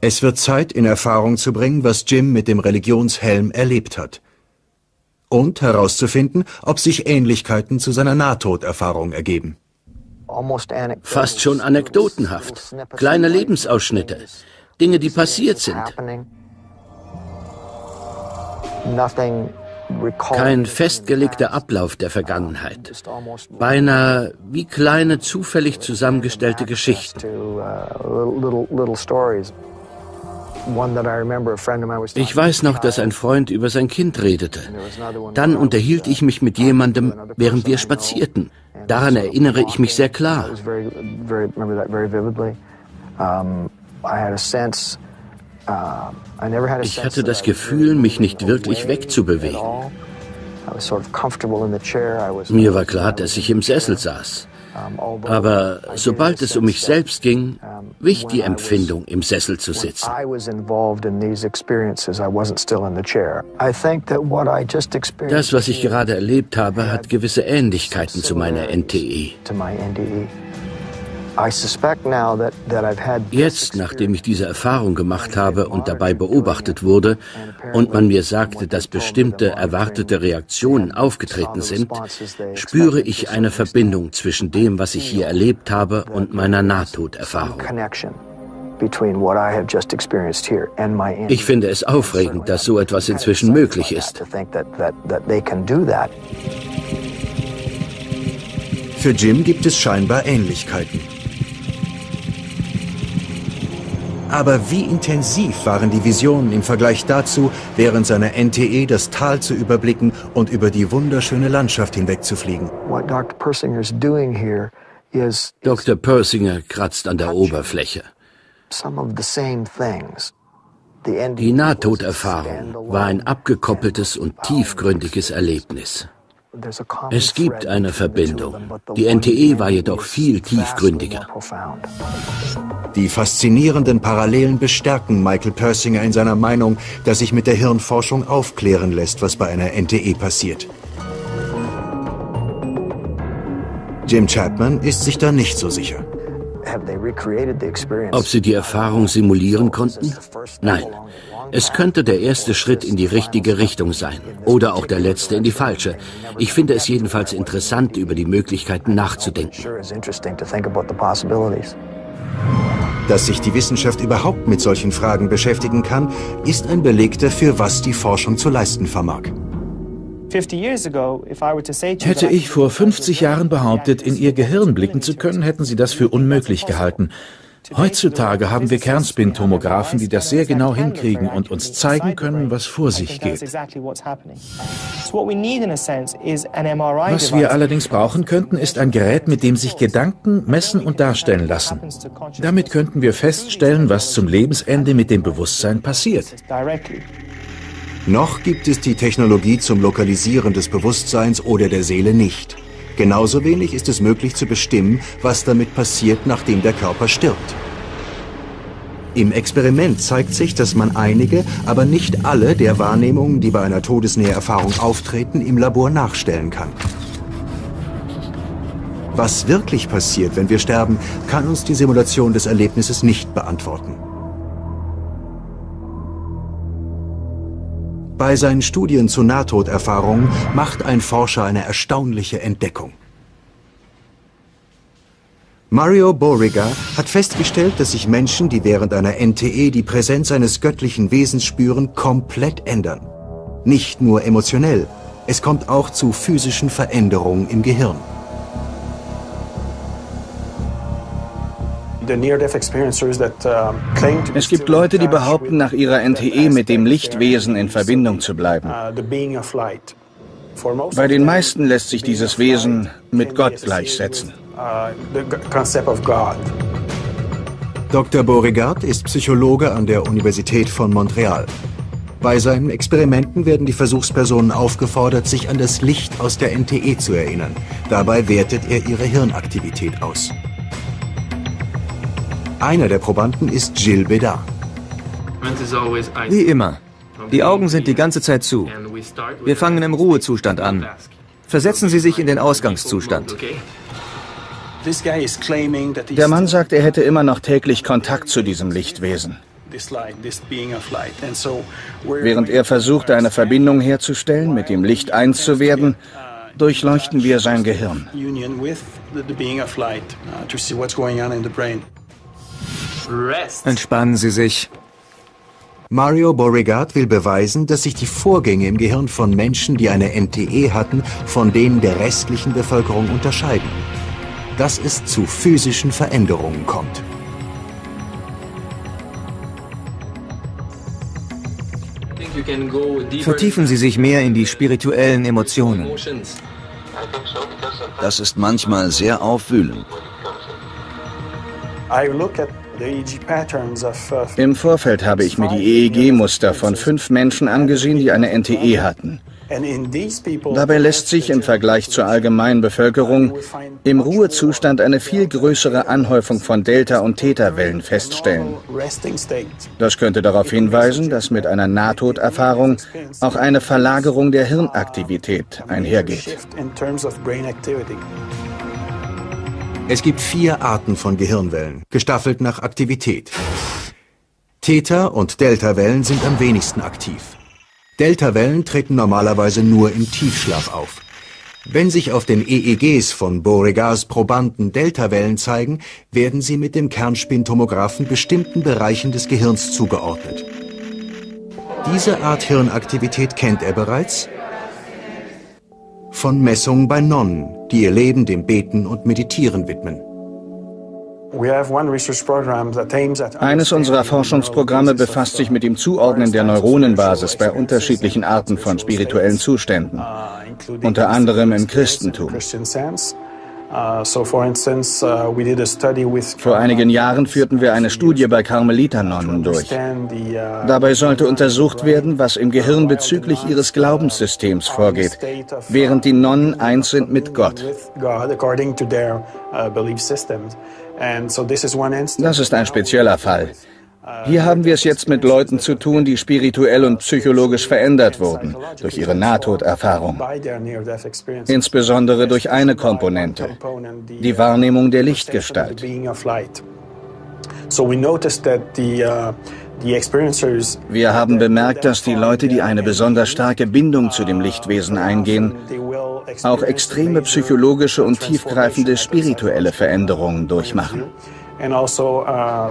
Speaker 1: Es wird Zeit, in Erfahrung zu bringen, was Jim mit dem Religionshelm erlebt hat und herauszufinden, ob sich Ähnlichkeiten zu seiner Nahtoderfahrung ergeben.
Speaker 9: Fast schon anekdotenhaft. Kleine Lebensausschnitte. Dinge, die passiert sind. Kein festgelegter Ablauf der Vergangenheit. Beinahe wie kleine zufällig zusammengestellte Geschichten. Ich weiß noch, dass ein Freund über sein Kind redete. Dann unterhielt ich mich mit jemandem, während wir spazierten. Daran erinnere ich mich sehr klar. Ich hatte das Gefühl, mich nicht wirklich wegzubewegen. Mir war klar, dass ich im Sessel saß. Aber sobald es um mich selbst ging, wich die Empfindung, im Sessel zu sitzen. Das, was ich gerade erlebt habe, hat gewisse Ähnlichkeiten zu meiner NTE. Jetzt, nachdem ich diese Erfahrung gemacht habe und dabei beobachtet wurde und man mir sagte, dass bestimmte erwartete Reaktionen aufgetreten sind, spüre ich eine Verbindung zwischen dem, was ich hier erlebt habe und meiner Nahtoderfahrung. Ich finde es aufregend, dass so etwas inzwischen möglich ist.
Speaker 1: Für Jim gibt es scheinbar Ähnlichkeiten. Aber wie intensiv waren die Visionen im Vergleich dazu, während seiner NTE das Tal zu überblicken und über die wunderschöne Landschaft hinwegzufliegen?
Speaker 9: Dr. Persinger kratzt an der Oberfläche. Die Nahtoderfahrung war ein abgekoppeltes und tiefgründiges Erlebnis. Es gibt eine Verbindung. Die NTE war jedoch viel tiefgründiger.
Speaker 1: Die faszinierenden Parallelen bestärken Michael Persinger in seiner Meinung, dass sich mit der Hirnforschung aufklären lässt, was bei einer NTE passiert. Jim Chapman ist sich da nicht so sicher.
Speaker 9: Ob sie die Erfahrung simulieren konnten? Nein. Es könnte der erste Schritt in die richtige Richtung sein oder auch der letzte in die falsche. Ich finde es jedenfalls interessant, über die Möglichkeiten nachzudenken.
Speaker 1: Dass sich die Wissenschaft überhaupt mit solchen Fragen beschäftigen kann, ist ein Beleg dafür, was die Forschung zu leisten vermag.
Speaker 10: Hätte ich vor 50 Jahren behauptet, in Ihr Gehirn blicken zu können, hätten Sie das für unmöglich gehalten. Heutzutage haben wir Kernspintomographen, die das sehr genau hinkriegen und uns zeigen können, was vor sich geht. Was wir allerdings brauchen könnten, ist ein Gerät, mit dem sich Gedanken messen und darstellen lassen. Damit könnten wir feststellen, was zum Lebensende mit dem Bewusstsein passiert.
Speaker 1: Noch gibt es die Technologie zum Lokalisieren des Bewusstseins oder der Seele nicht. Genauso wenig ist es möglich zu bestimmen, was damit passiert, nachdem der Körper stirbt. Im Experiment zeigt sich, dass man einige, aber nicht alle der Wahrnehmungen, die bei einer Todesnäherfahrung auftreten, im Labor nachstellen kann. Was wirklich passiert, wenn wir sterben, kann uns die Simulation des Erlebnisses nicht beantworten. Bei seinen Studien zu Nahtoderfahrungen macht ein Forscher eine erstaunliche Entdeckung. Mario Boriga hat festgestellt, dass sich Menschen, die während einer NTE die Präsenz eines göttlichen Wesens spüren, komplett ändern. Nicht nur emotionell, es kommt auch zu physischen Veränderungen im Gehirn.
Speaker 11: Es gibt Leute, die behaupten, nach ihrer NTE mit dem Lichtwesen in Verbindung zu bleiben. Bei den meisten lässt sich dieses Wesen mit Gott gleichsetzen.
Speaker 1: Dr. Beauregard ist Psychologe an der Universität von Montreal. Bei seinen Experimenten werden die Versuchspersonen aufgefordert, sich an das Licht aus der NTE zu erinnern. Dabei wertet er ihre Hirnaktivität aus. Einer der Probanden ist Gilles Bedard.
Speaker 12: Wie immer. Die Augen sind die ganze Zeit zu. Wir fangen im Ruhezustand an. Versetzen Sie sich in den Ausgangszustand.
Speaker 11: Der Mann sagt, er hätte immer noch täglich Kontakt zu diesem Lichtwesen. Während er versucht, eine Verbindung herzustellen, mit dem Licht eins zu werden, durchleuchten wir sein Gehirn.
Speaker 12: Entspannen Sie sich.
Speaker 1: Mario Beauregard will beweisen, dass sich die Vorgänge im Gehirn von Menschen, die eine NTE hatten, von denen der restlichen Bevölkerung unterscheiden. Dass es zu physischen Veränderungen kommt.
Speaker 12: Vertiefen Sie sich mehr in die spirituellen Emotionen.
Speaker 7: Das ist manchmal sehr aufwühlend.
Speaker 11: Im Vorfeld habe ich mir die EEG-Muster von fünf Menschen angesehen, die eine NTE hatten. Dabei lässt sich im Vergleich zur allgemeinen Bevölkerung im Ruhezustand eine viel größere Anhäufung von Delta- und Theta-Wellen feststellen. Das könnte darauf hinweisen, dass mit einer Nahtoderfahrung auch eine Verlagerung der Hirnaktivität einhergeht.
Speaker 1: Es gibt vier Arten von Gehirnwellen, gestaffelt nach Aktivität. Theta- und Delta-Wellen sind am wenigsten aktiv. Delta-Wellen treten normalerweise nur im Tiefschlaf auf. Wenn sich auf den EEGs von Beauregards Probanden Delta-Wellen zeigen, werden sie mit dem Kernspintomographen bestimmten Bereichen des Gehirns zugeordnet. Diese Art Hirnaktivität kennt er bereits von Messungen bei Nonnen, die ihr Leben dem Beten und Meditieren widmen.
Speaker 11: Eines unserer Forschungsprogramme befasst sich mit dem Zuordnen der Neuronenbasis bei unterschiedlichen Arten von spirituellen Zuständen, unter anderem im Christentum. Uh, uh, Vor einigen Jahren führten wir eine Studie bei Karmeliternonnen durch. Uh, Dabei sollte untersucht werden, was im Gehirn bezüglich ihres Glaubenssystems vorgeht, während die Nonnen eins sind mit Gott. Das ist ein spezieller Fall. Hier haben wir es jetzt mit Leuten zu tun, die spirituell und psychologisch verändert wurden durch ihre Nahtoderfahrung. Insbesondere durch eine Komponente, die Wahrnehmung der Lichtgestalt.
Speaker 3: Wir haben bemerkt, dass die Leute, die eine besonders starke Bindung zu dem Lichtwesen eingehen, auch extreme psychologische und tiefgreifende spirituelle Veränderungen durchmachen. Also, uh,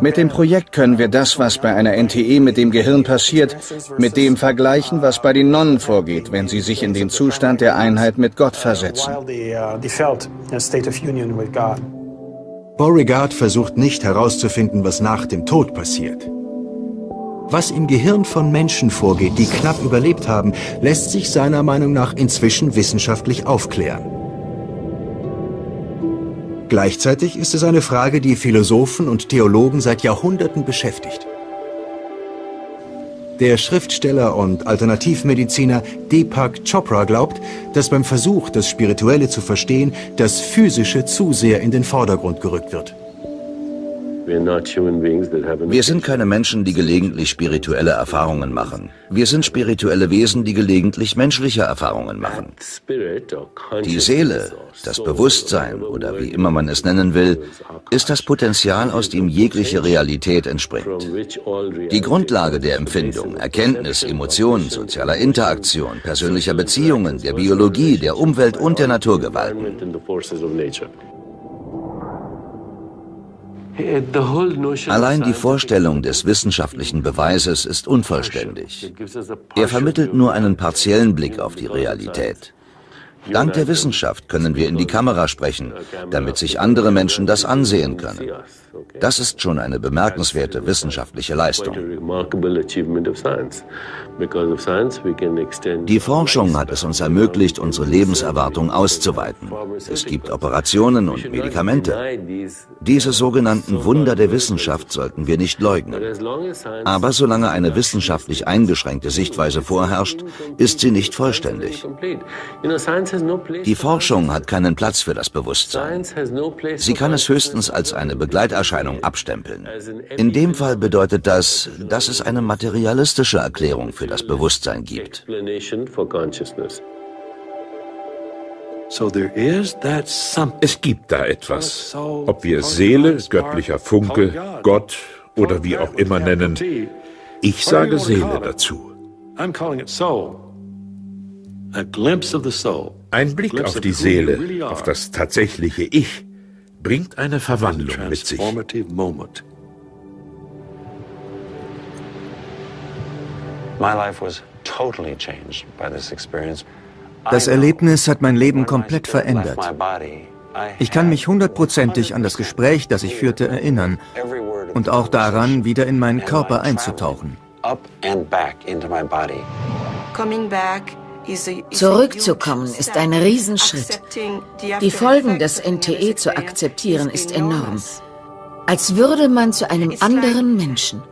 Speaker 3: mit dem Projekt können wir das, was bei einer NTE mit dem Gehirn passiert, mit dem vergleichen, was bei den Nonnen vorgeht, wenn sie sich in den Zustand der Einheit mit Gott versetzen.
Speaker 1: Beauregard versucht nicht herauszufinden, was nach dem Tod passiert. Was im Gehirn von Menschen vorgeht, die knapp überlebt haben, lässt sich seiner Meinung nach inzwischen wissenschaftlich aufklären. Gleichzeitig ist es eine Frage, die Philosophen und Theologen seit Jahrhunderten beschäftigt. Der Schriftsteller und Alternativmediziner Deepak Chopra glaubt, dass beim Versuch, das Spirituelle zu verstehen, das Physische zu sehr in den Vordergrund gerückt wird.
Speaker 7: Wir sind keine Menschen, die gelegentlich spirituelle Erfahrungen machen. Wir sind spirituelle Wesen, die gelegentlich menschliche Erfahrungen machen. Die Seele, das Bewusstsein oder wie immer man es nennen will, ist das Potenzial, aus dem jegliche Realität entspringt. Die Grundlage der Empfindung, Erkenntnis, Emotionen, sozialer Interaktion, persönlicher Beziehungen, der Biologie, der Umwelt und der Naturgewalten. Allein die Vorstellung des wissenschaftlichen Beweises ist unvollständig. Er vermittelt nur einen partiellen Blick auf die Realität. Dank der Wissenschaft können wir in die Kamera sprechen, damit sich andere Menschen das ansehen können. Das ist schon eine bemerkenswerte wissenschaftliche Leistung. Die Forschung hat es uns ermöglicht, unsere Lebenserwartung auszuweiten. Es gibt Operationen und Medikamente. Diese sogenannten Wunder der Wissenschaft sollten wir nicht leugnen. Aber solange eine wissenschaftlich eingeschränkte Sichtweise vorherrscht, ist sie nicht vollständig. Die Forschung hat keinen Platz für das Bewusstsein. Sie kann es höchstens als eine Begleiterscheinung abstempeln. In dem Fall bedeutet das, dass es eine materialistische Erklärung für das Bewusstsein gibt.
Speaker 5: Es gibt da etwas. Ob wir es Seele, göttlicher Funke, Gott oder wie auch immer nennen. Ich sage Seele dazu. Ein Blick auf die Seele, auf das tatsächliche Ich, bringt eine Verwandlung mit sich.
Speaker 2: Das Erlebnis hat mein Leben komplett verändert. Ich kann mich hundertprozentig an das Gespräch, das ich führte, erinnern und auch daran, wieder in meinen Körper einzutauchen.
Speaker 6: Coming back Zurückzukommen ist ein Riesenschritt. Die Folgen des NTE zu akzeptieren ist enorm. Als würde man zu einem anderen Menschen.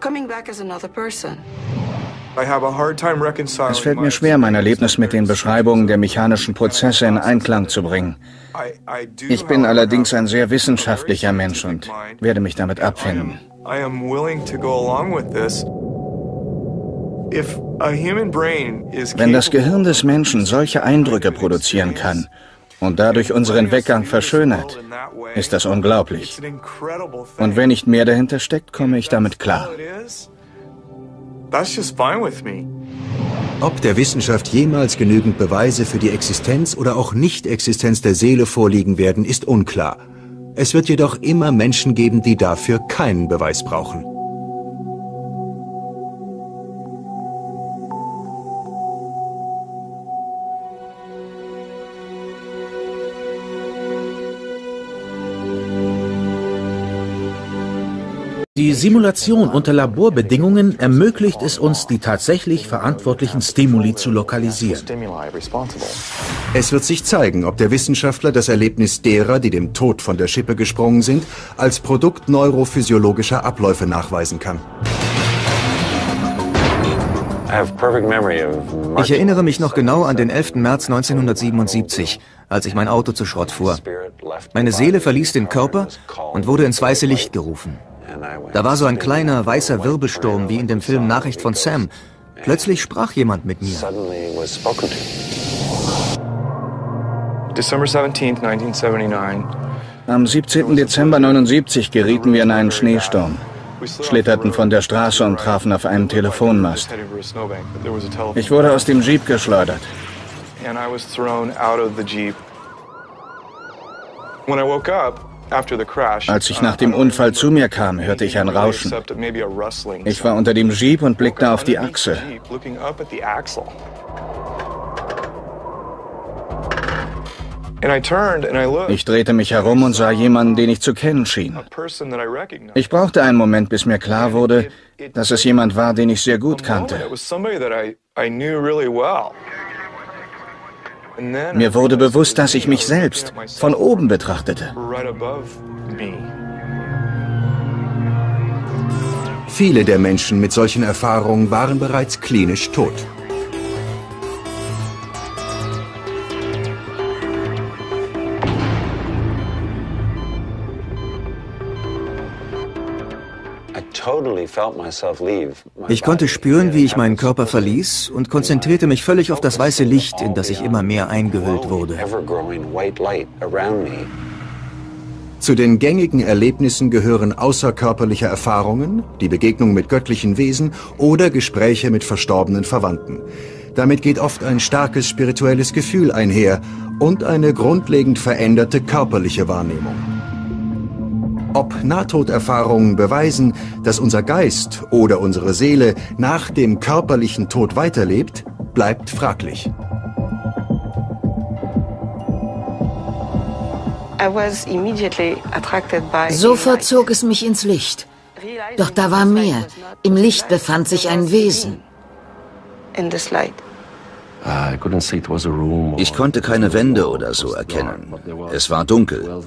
Speaker 3: Es fällt mir schwer, mein Erlebnis mit den Beschreibungen der mechanischen Prozesse in Einklang zu bringen. Ich bin allerdings ein sehr wissenschaftlicher Mensch und werde mich damit abfinden. Wenn das Gehirn des Menschen solche Eindrücke produzieren kann und dadurch unseren Weggang verschönert, ist das unglaublich. Und wenn nicht mehr dahinter steckt, komme ich damit klar.
Speaker 1: Ob der Wissenschaft jemals genügend Beweise für die Existenz oder auch Nicht-Existenz der Seele vorliegen werden, ist unklar. Es wird jedoch immer Menschen geben, die dafür keinen Beweis brauchen.
Speaker 4: Die Simulation unter Laborbedingungen ermöglicht es uns, die tatsächlich verantwortlichen Stimuli zu lokalisieren.
Speaker 1: Es wird sich zeigen, ob der Wissenschaftler das Erlebnis derer, die dem Tod von der Schippe gesprungen sind, als Produkt neurophysiologischer Abläufe nachweisen kann.
Speaker 2: Ich erinnere mich noch genau an den 11. März 1977, als ich mein Auto zu Schrott fuhr. Meine Seele verließ den Körper und wurde ins weiße Licht gerufen. Da war so ein kleiner weißer Wirbelsturm wie in dem Film Nachricht von Sam. Plötzlich sprach jemand mit mir.
Speaker 3: Am 17. Dezember 79 gerieten wir in einen Schneesturm, schlitterten von der Straße und trafen auf einen Telefonmast. Ich wurde aus dem Jeep geschleudert. Als ich nach dem Unfall zu mir kam, hörte ich ein Rauschen. Ich war unter dem Jeep und blickte auf die Achse. Ich drehte mich herum und sah jemanden, den ich zu kennen schien. Ich brauchte einen Moment, bis mir klar wurde, dass es jemand war, den ich sehr gut kannte. Mir wurde bewusst, dass ich mich selbst von oben betrachtete.
Speaker 1: Viele der Menschen mit solchen Erfahrungen waren bereits klinisch tot.
Speaker 2: Ich konnte spüren, wie ich meinen Körper verließ und konzentrierte mich völlig auf das weiße Licht, in das ich immer mehr eingehüllt wurde.
Speaker 1: Zu den gängigen Erlebnissen gehören außerkörperliche Erfahrungen, die Begegnung mit göttlichen Wesen oder Gespräche mit verstorbenen Verwandten. Damit geht oft ein starkes spirituelles Gefühl einher und eine grundlegend veränderte körperliche Wahrnehmung. Ob Nahtoderfahrungen beweisen, dass unser Geist oder unsere Seele nach dem körperlichen Tod weiterlebt, bleibt fraglich.
Speaker 6: Sofort zog es mich ins Licht. Doch da war mehr. Im Licht befand sich ein Wesen.
Speaker 7: Ich konnte keine Wände oder so erkennen. Es war dunkel.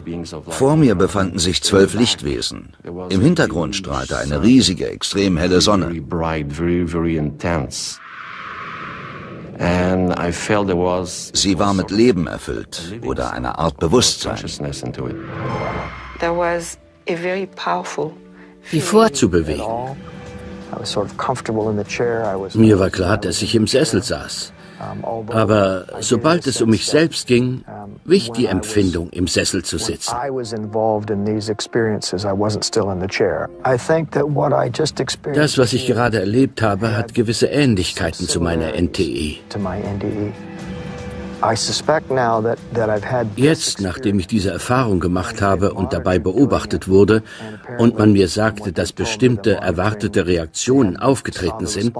Speaker 7: Vor mir befanden sich zwölf Lichtwesen. Im Hintergrund strahlte eine riesige, extrem helle Sonne. Sie war mit Leben erfüllt oder einer Art Bewusstsein.
Speaker 9: Die vorzubewegen. Mir war klar, dass ich im Sessel saß. Aber sobald es um mich selbst ging, wich die Empfindung, im Sessel zu sitzen. Das, was ich gerade erlebt habe, hat gewisse Ähnlichkeiten zu meiner NTE. Jetzt, nachdem ich diese Erfahrung gemacht habe und dabei beobachtet wurde und man mir sagte, dass bestimmte erwartete Reaktionen aufgetreten sind,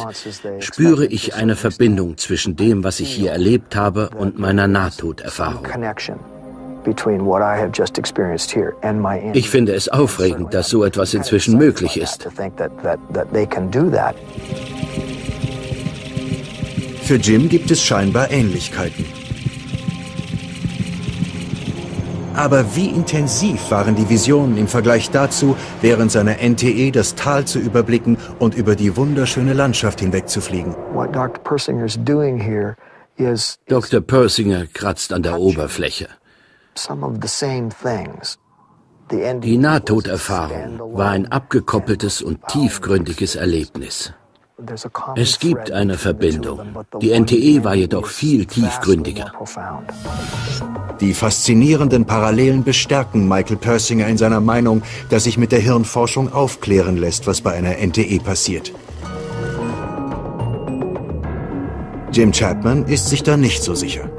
Speaker 9: spüre ich eine Verbindung zwischen dem, was ich hier erlebt habe und meiner Nahtoderfahrung. Ich finde es aufregend, dass so etwas inzwischen möglich ist.
Speaker 1: Für Jim gibt es scheinbar Ähnlichkeiten. Aber wie intensiv waren die Visionen im Vergleich dazu, während seiner NTE das Tal zu überblicken und über die wunderschöne Landschaft hinwegzufliegen?
Speaker 9: Dr. Persinger kratzt an der Oberfläche. Die Nahtoderfahrung war ein abgekoppeltes und tiefgründiges Erlebnis. Es gibt eine Verbindung. Die NTE war jedoch viel tiefgründiger.
Speaker 1: Die faszinierenden Parallelen bestärken Michael Persinger in seiner Meinung, dass sich mit der Hirnforschung aufklären lässt, was bei einer NTE passiert. Jim Chapman ist sich da nicht so sicher.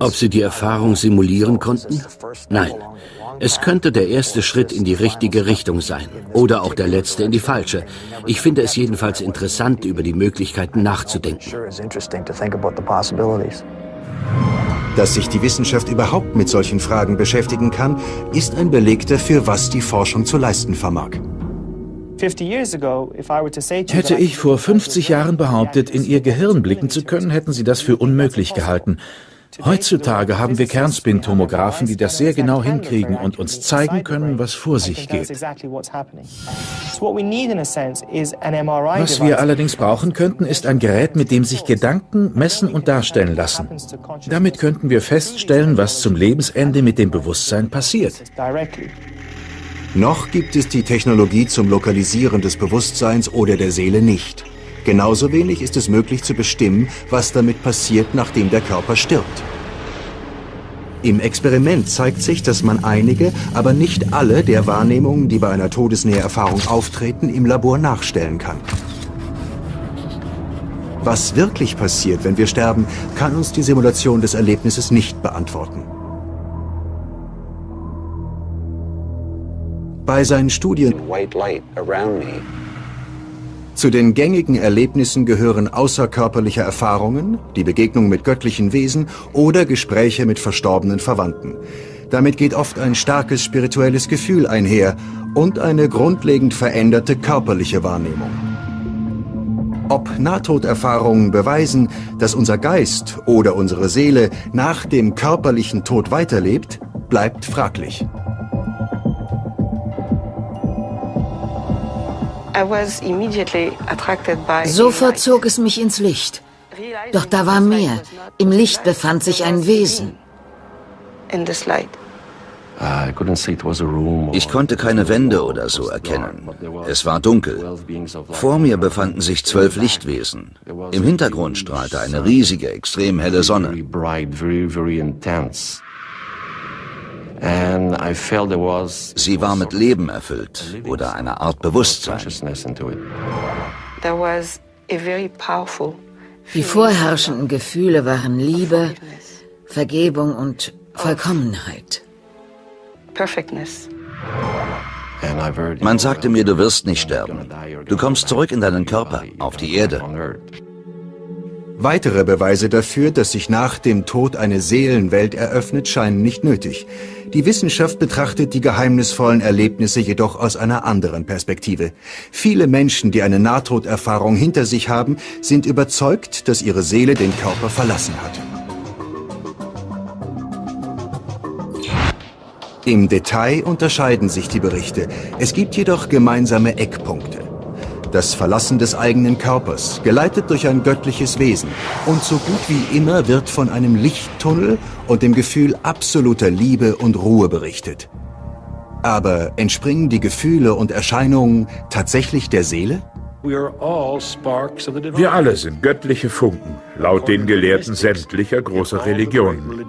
Speaker 9: Ob sie die Erfahrung simulieren konnten? Nein. Es könnte der erste Schritt in die richtige Richtung sein oder auch der letzte in die falsche. Ich finde es jedenfalls interessant, über die Möglichkeiten nachzudenken.
Speaker 1: Dass sich die Wissenschaft überhaupt mit solchen Fragen beschäftigen kann, ist ein Beleg dafür, was die Forschung zu leisten vermag.
Speaker 4: Hätte ich vor 50 Jahren behauptet, in Ihr Gehirn blicken zu können, hätten Sie das für unmöglich gehalten. Heutzutage haben wir Kernspintomographen, die das sehr genau hinkriegen und uns zeigen können, was vor sich geht. Was wir allerdings brauchen könnten, ist ein Gerät, mit dem sich Gedanken messen und darstellen lassen. Damit könnten wir feststellen, was zum Lebensende mit dem Bewusstsein passiert.
Speaker 1: Noch gibt es die Technologie zum Lokalisieren des Bewusstseins oder der Seele nicht. Genauso wenig ist es möglich zu bestimmen, was damit passiert, nachdem der Körper stirbt. Im Experiment zeigt sich, dass man einige, aber nicht alle der Wahrnehmungen, die bei einer Todesnäherfahrung auftreten, im Labor nachstellen kann. Was wirklich passiert, wenn wir sterben, kann uns die Simulation des Erlebnisses nicht beantworten. Bei seinen Studien zu den gängigen Erlebnissen gehören außerkörperliche Erfahrungen, die Begegnung mit göttlichen Wesen oder Gespräche mit verstorbenen Verwandten. Damit geht oft ein starkes spirituelles Gefühl einher und eine grundlegend veränderte körperliche Wahrnehmung. Ob Nahtoderfahrungen beweisen, dass unser Geist oder unsere Seele nach dem körperlichen Tod weiterlebt, bleibt fraglich.
Speaker 6: Sofort zog es mich ins Licht. Doch da war mehr. Im Licht befand sich ein Wesen.
Speaker 7: Ich konnte keine Wände oder so erkennen. Es war dunkel. Vor mir befanden sich zwölf Lichtwesen. Im Hintergrund strahlte eine riesige, extrem helle Sonne. Sie war mit Leben erfüllt oder einer Art Bewusstsein.
Speaker 6: Die vorherrschenden Gefühle waren Liebe, Vergebung und Vollkommenheit.
Speaker 7: Man sagte mir, du wirst nicht sterben. Du kommst zurück in deinen Körper, auf die Erde.
Speaker 1: Weitere Beweise dafür, dass sich nach dem Tod eine Seelenwelt eröffnet, scheinen nicht nötig. Die Wissenschaft betrachtet die geheimnisvollen Erlebnisse jedoch aus einer anderen Perspektive. Viele Menschen, die eine Nahtoderfahrung hinter sich haben, sind überzeugt, dass ihre Seele den Körper verlassen hat. Im Detail unterscheiden sich die Berichte. Es gibt jedoch gemeinsame Eckpunkte das Verlassen des eigenen Körpers, geleitet durch ein göttliches Wesen. Und so gut wie immer wird von einem Lichttunnel und dem Gefühl absoluter Liebe und Ruhe berichtet. Aber entspringen die Gefühle und Erscheinungen tatsächlich der Seele?
Speaker 5: Wir alle sind göttliche Funken, laut den Gelehrten sämtlicher großer Religionen.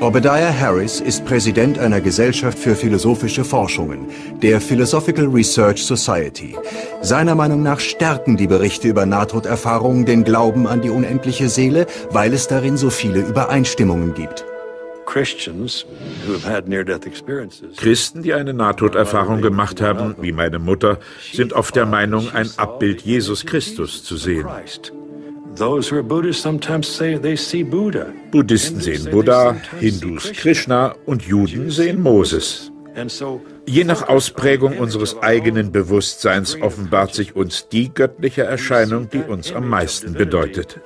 Speaker 1: Obadiah Harris ist Präsident einer Gesellschaft für philosophische Forschungen, der Philosophical Research Society. Seiner Meinung nach stärken die Berichte über Nahtoderfahrungen den Glauben an die unendliche Seele, weil es darin so viele Übereinstimmungen gibt.
Speaker 5: Christen, die eine Nahtoderfahrung gemacht haben, wie meine Mutter, sind oft der Meinung, ein Abbild Jesus Christus zu sehen. Buddhisten sehen Buddha, Hindus Krishna und Juden sehen Moses. Je nach Ausprägung unseres eigenen Bewusstseins offenbart sich uns die göttliche Erscheinung, die uns am meisten bedeutet.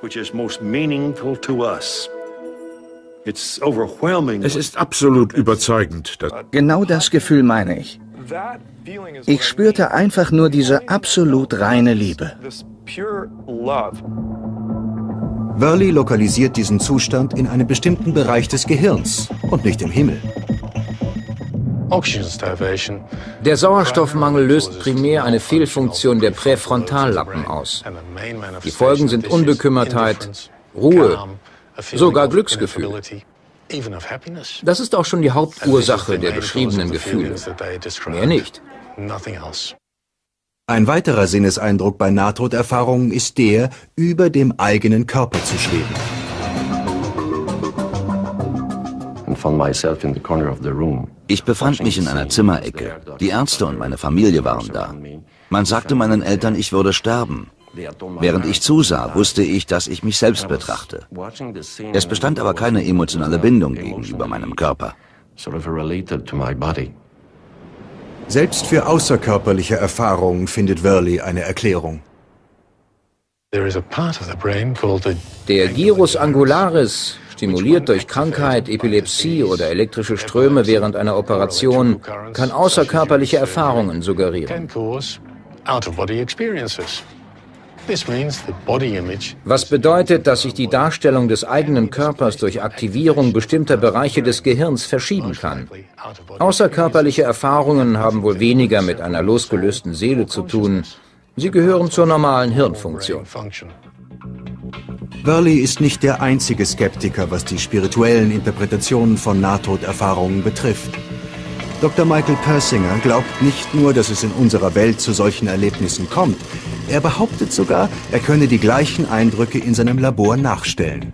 Speaker 5: Es ist absolut überzeugend.
Speaker 3: genau das Gefühl meine ich. Ich spürte einfach nur diese absolut reine Liebe.
Speaker 1: Worley lokalisiert diesen Zustand in einem bestimmten Bereich des Gehirns und nicht im Himmel.
Speaker 8: Der Sauerstoffmangel löst primär eine Fehlfunktion der Präfrontallappen aus. Die Folgen sind Unbekümmertheit, Ruhe, sogar Glücksgefühl. Das ist auch schon die Hauptursache der beschriebenen Gefühle. Mehr nicht.
Speaker 1: Ein weiterer Sinneseindruck bei Nahtoderfahrungen ist der, über dem eigenen Körper zu schweben.
Speaker 7: Ich befand mich in einer Zimmerecke. Die Ärzte und meine Familie waren da. Man sagte meinen Eltern, ich würde sterben. Während ich zusah, wusste ich, dass ich mich selbst betrachte. Es bestand aber keine emotionale Bindung gegenüber meinem Körper.
Speaker 1: Selbst für außerkörperliche Erfahrungen findet Worley eine Erklärung.
Speaker 8: Der Gyrus angularis, stimuliert durch Krankheit, Epilepsie oder elektrische Ströme während einer Operation, kann außerkörperliche Erfahrungen suggerieren. Was bedeutet, dass sich die Darstellung des eigenen Körpers durch Aktivierung bestimmter Bereiche des Gehirns verschieben kann. Außerkörperliche Erfahrungen haben wohl weniger mit einer losgelösten Seele zu tun. Sie gehören zur normalen Hirnfunktion.
Speaker 1: Burley ist nicht der einzige Skeptiker, was die spirituellen Interpretationen von Nahtoderfahrungen betrifft. Dr. Michael Persinger glaubt nicht nur, dass es in unserer Welt zu solchen Erlebnissen kommt, er behauptet sogar, er könne die gleichen Eindrücke in seinem Labor nachstellen.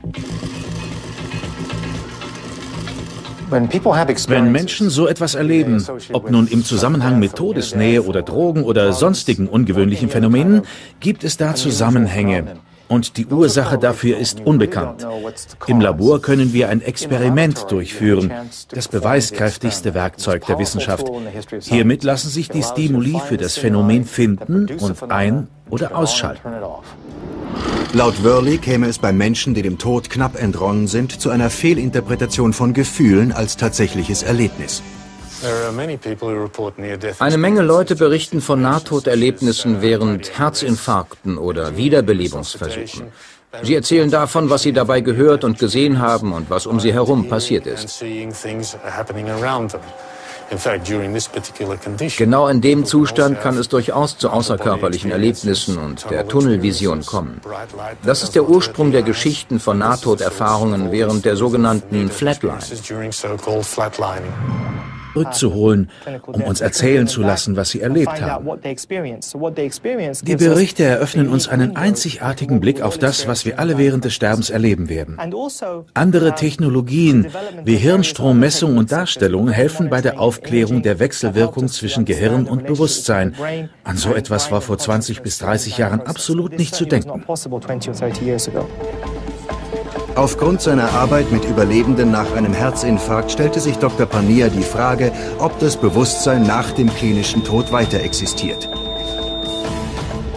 Speaker 4: Wenn Menschen so etwas erleben, ob nun im Zusammenhang mit Todesnähe oder Drogen oder sonstigen ungewöhnlichen Phänomenen, gibt es da Zusammenhänge. Und die Ursache dafür ist unbekannt. Im Labor können wir ein Experiment durchführen, das beweiskräftigste Werkzeug der Wissenschaft. Hiermit lassen sich die Stimuli für das Phänomen finden und ein- oder ausschalten.
Speaker 1: Laut Worley käme es bei Menschen, die dem Tod knapp entronnen sind, zu einer Fehlinterpretation von Gefühlen als tatsächliches Erlebnis.
Speaker 8: Eine Menge Leute berichten von Nahtoderlebnissen während Herzinfarkten oder Wiederbelebungsversuchen. Sie erzählen davon, was sie dabei gehört und gesehen haben und was um sie herum passiert ist. Genau in dem Zustand kann es durchaus zu außerkörperlichen Erlebnissen und der Tunnelvision kommen. Das ist der Ursprung der Geschichten von Nahtoderfahrungen während der sogenannten Flatline
Speaker 4: zurückzuholen, um uns erzählen zu lassen, was sie erlebt haben. Die Berichte eröffnen uns einen einzigartigen Blick auf das, was wir alle während des Sterbens erleben werden. Andere Technologien wie Hirnstrommessung und Darstellung helfen bei der Aufklärung der Wechselwirkung zwischen Gehirn und Bewusstsein. An so etwas war vor 20 bis 30 Jahren absolut nicht zu denken.
Speaker 1: Aufgrund seiner Arbeit mit Überlebenden nach einem Herzinfarkt stellte sich Dr. Pania die Frage, ob das Bewusstsein nach dem klinischen Tod weiter existiert.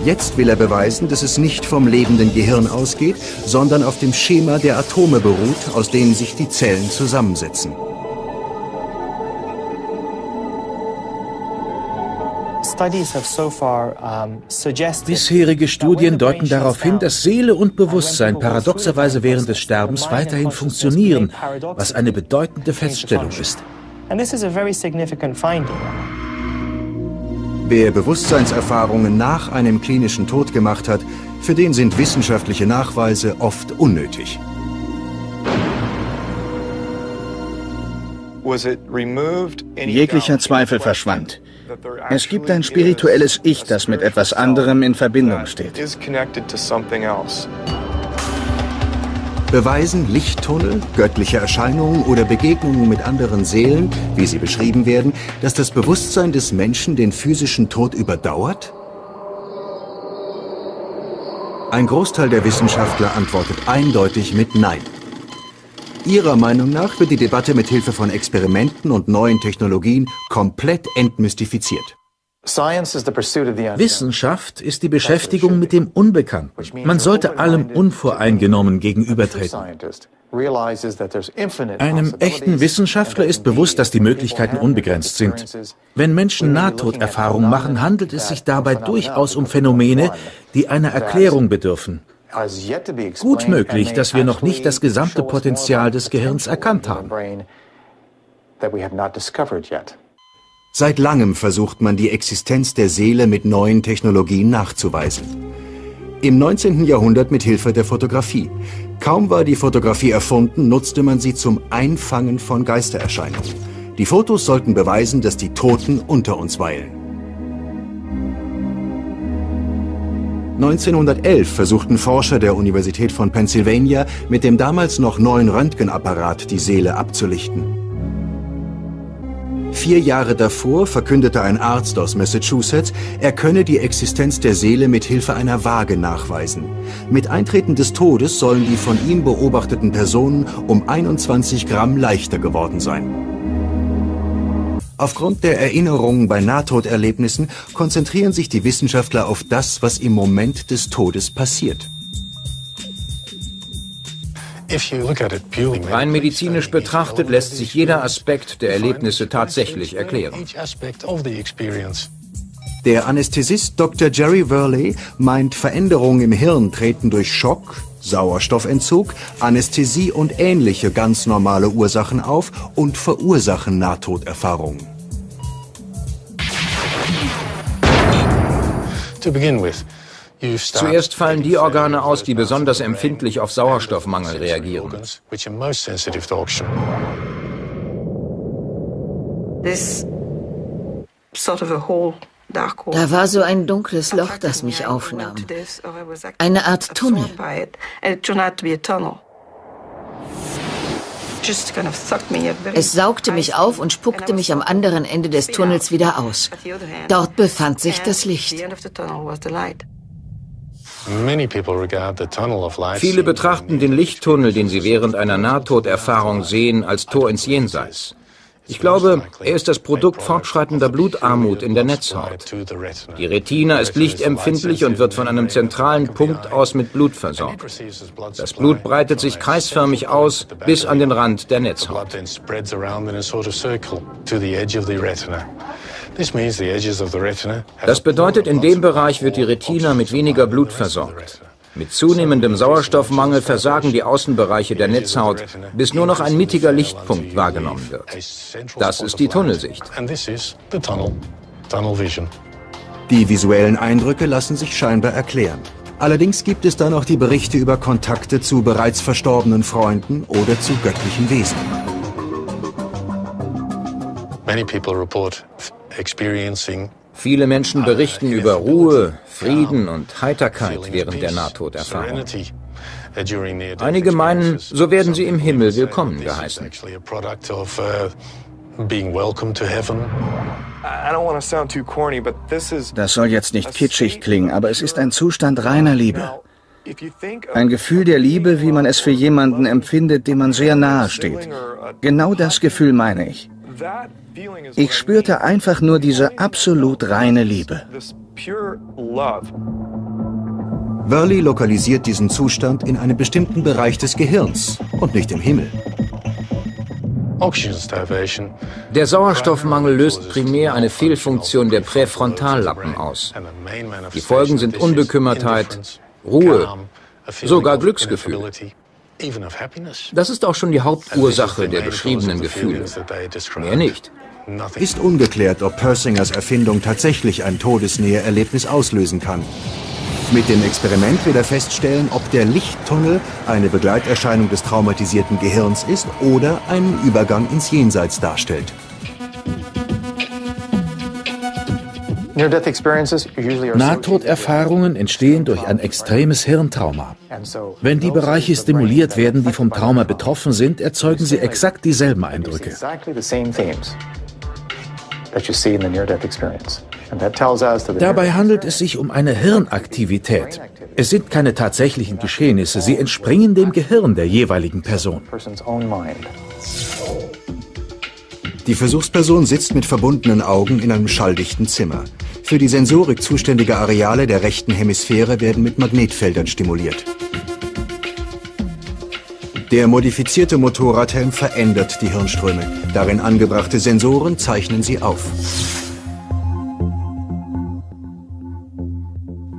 Speaker 1: Jetzt will er beweisen, dass es nicht vom lebenden Gehirn ausgeht, sondern auf dem Schema der Atome beruht, aus denen sich die Zellen zusammensetzen.
Speaker 4: Bisherige Studien deuten darauf hin, dass Seele und Bewusstsein paradoxerweise während des Sterbens weiterhin funktionieren, was eine bedeutende Feststellung ist.
Speaker 1: Wer Bewusstseinserfahrungen nach einem klinischen Tod gemacht hat, für den sind wissenschaftliche Nachweise oft unnötig.
Speaker 3: Jeglicher Zweifel verschwand. Es gibt ein spirituelles Ich, das mit etwas anderem in Verbindung steht.
Speaker 1: Beweisen Lichttunnel, göttliche Erscheinungen oder Begegnungen mit anderen Seelen, wie sie beschrieben werden, dass das Bewusstsein des Menschen den physischen Tod überdauert? Ein Großteil der Wissenschaftler antwortet eindeutig mit Nein. Ihrer Meinung nach wird die Debatte mit Hilfe von Experimenten und neuen Technologien komplett entmystifiziert.
Speaker 4: Wissenschaft ist die Beschäftigung mit dem Unbekannten. Man sollte allem unvoreingenommen gegenübertreten. Einem echten Wissenschaftler ist bewusst, dass die Möglichkeiten unbegrenzt sind. Wenn Menschen Nahtoderfahrungen machen, handelt es sich dabei durchaus um Phänomene, die einer Erklärung bedürfen. Gut möglich, dass wir noch nicht das gesamte Potenzial des Gehirns erkannt haben.
Speaker 1: Seit langem versucht man die Existenz der Seele mit neuen Technologien nachzuweisen. Im 19. Jahrhundert mit Hilfe der Fotografie. Kaum war die Fotografie erfunden, nutzte man sie zum Einfangen von Geistererscheinungen. Die Fotos sollten beweisen, dass die Toten unter uns weilen. 1911 versuchten Forscher der Universität von Pennsylvania mit dem damals noch neuen Röntgenapparat die Seele abzulichten. Vier Jahre davor verkündete ein Arzt aus Massachusetts, er könne die Existenz der Seele mit Hilfe einer Waage nachweisen. Mit Eintreten des Todes sollen die von ihm beobachteten Personen um 21 Gramm leichter geworden sein. Aufgrund der Erinnerungen bei Nahtoderlebnissen konzentrieren sich die Wissenschaftler auf das, was im Moment des Todes passiert.
Speaker 8: Rein medizinisch betrachtet lässt sich jeder Aspekt der Erlebnisse tatsächlich erklären.
Speaker 1: Der Anästhesist Dr. Jerry Worley meint, Veränderungen im Hirn treten durch Schock, Sauerstoffentzug, Anästhesie und ähnliche ganz normale Ursachen auf und verursachen Nahtoderfahrungen.
Speaker 8: Zuerst fallen die Organe aus, die besonders empfindlich auf Sauerstoffmangel reagieren.
Speaker 6: Da war so ein dunkles Loch, das mich aufnahm. Eine Art Tunnel. Es saugte mich auf und spuckte mich am anderen Ende des Tunnels wieder aus. Dort befand sich das Licht.
Speaker 8: Viele betrachten den Lichttunnel, den sie während einer Nahtoderfahrung sehen, als Tor ins Jenseits. Ich glaube, er ist das Produkt fortschreitender Blutarmut in der Netzhaut. Die Retina ist lichtempfindlich und wird von einem zentralen Punkt aus mit Blut versorgt. Das Blut breitet sich kreisförmig aus bis an den Rand der Netzhaut. Das bedeutet, in dem Bereich wird die Retina mit weniger Blut versorgt. Mit zunehmendem Sauerstoffmangel versagen die Außenbereiche der Netzhaut, bis nur noch ein mittiger Lichtpunkt wahrgenommen wird. Das ist die Tunnelsicht.
Speaker 1: Die visuellen Eindrücke lassen sich scheinbar erklären. Allerdings gibt es da noch die Berichte über Kontakte zu bereits verstorbenen Freunden oder zu göttlichen Wesen.
Speaker 8: Many people report experiencing Viele Menschen berichten über Ruhe, Frieden und Heiterkeit während der Nahtoderfahrung. Einige meinen, so werden sie im Himmel willkommen geheißen.
Speaker 3: Das soll jetzt nicht kitschig klingen, aber es ist ein Zustand reiner Liebe. Ein Gefühl der Liebe, wie man es für jemanden empfindet, dem man sehr nahe steht. Genau das Gefühl meine ich. Ich spürte einfach nur diese absolut reine Liebe.
Speaker 1: Worley lokalisiert diesen Zustand in einem bestimmten Bereich des Gehirns und nicht im Himmel.
Speaker 8: Der Sauerstoffmangel löst primär eine Fehlfunktion der Präfrontallappen aus. Die Folgen sind Unbekümmertheit, Ruhe, sogar Glücksgefühl. Das ist auch schon die Hauptursache der beschriebenen Gefühle. Mehr nicht.
Speaker 1: Ist ungeklärt, ob Persingers Erfindung tatsächlich ein Todesnähe-Erlebnis auslösen kann. Mit dem Experiment will er feststellen, ob der Lichttunnel eine Begleiterscheinung des traumatisierten Gehirns ist oder einen Übergang ins Jenseits darstellt.
Speaker 4: Nahtoderfahrungen entstehen durch ein extremes Hirntrauma. Wenn die Bereiche stimuliert werden, die vom Trauma betroffen sind, erzeugen sie exakt dieselben Eindrücke. Dabei handelt es sich um eine Hirnaktivität. Es sind keine tatsächlichen Geschehnisse, sie entspringen dem Gehirn der jeweiligen Person.
Speaker 1: Die Versuchsperson sitzt mit verbundenen Augen in einem schalldichten Zimmer. Für die Sensorik zuständige Areale der rechten Hemisphäre werden mit Magnetfeldern stimuliert. Der modifizierte Motorradhelm verändert die Hirnströme. Darin angebrachte Sensoren zeichnen sie auf.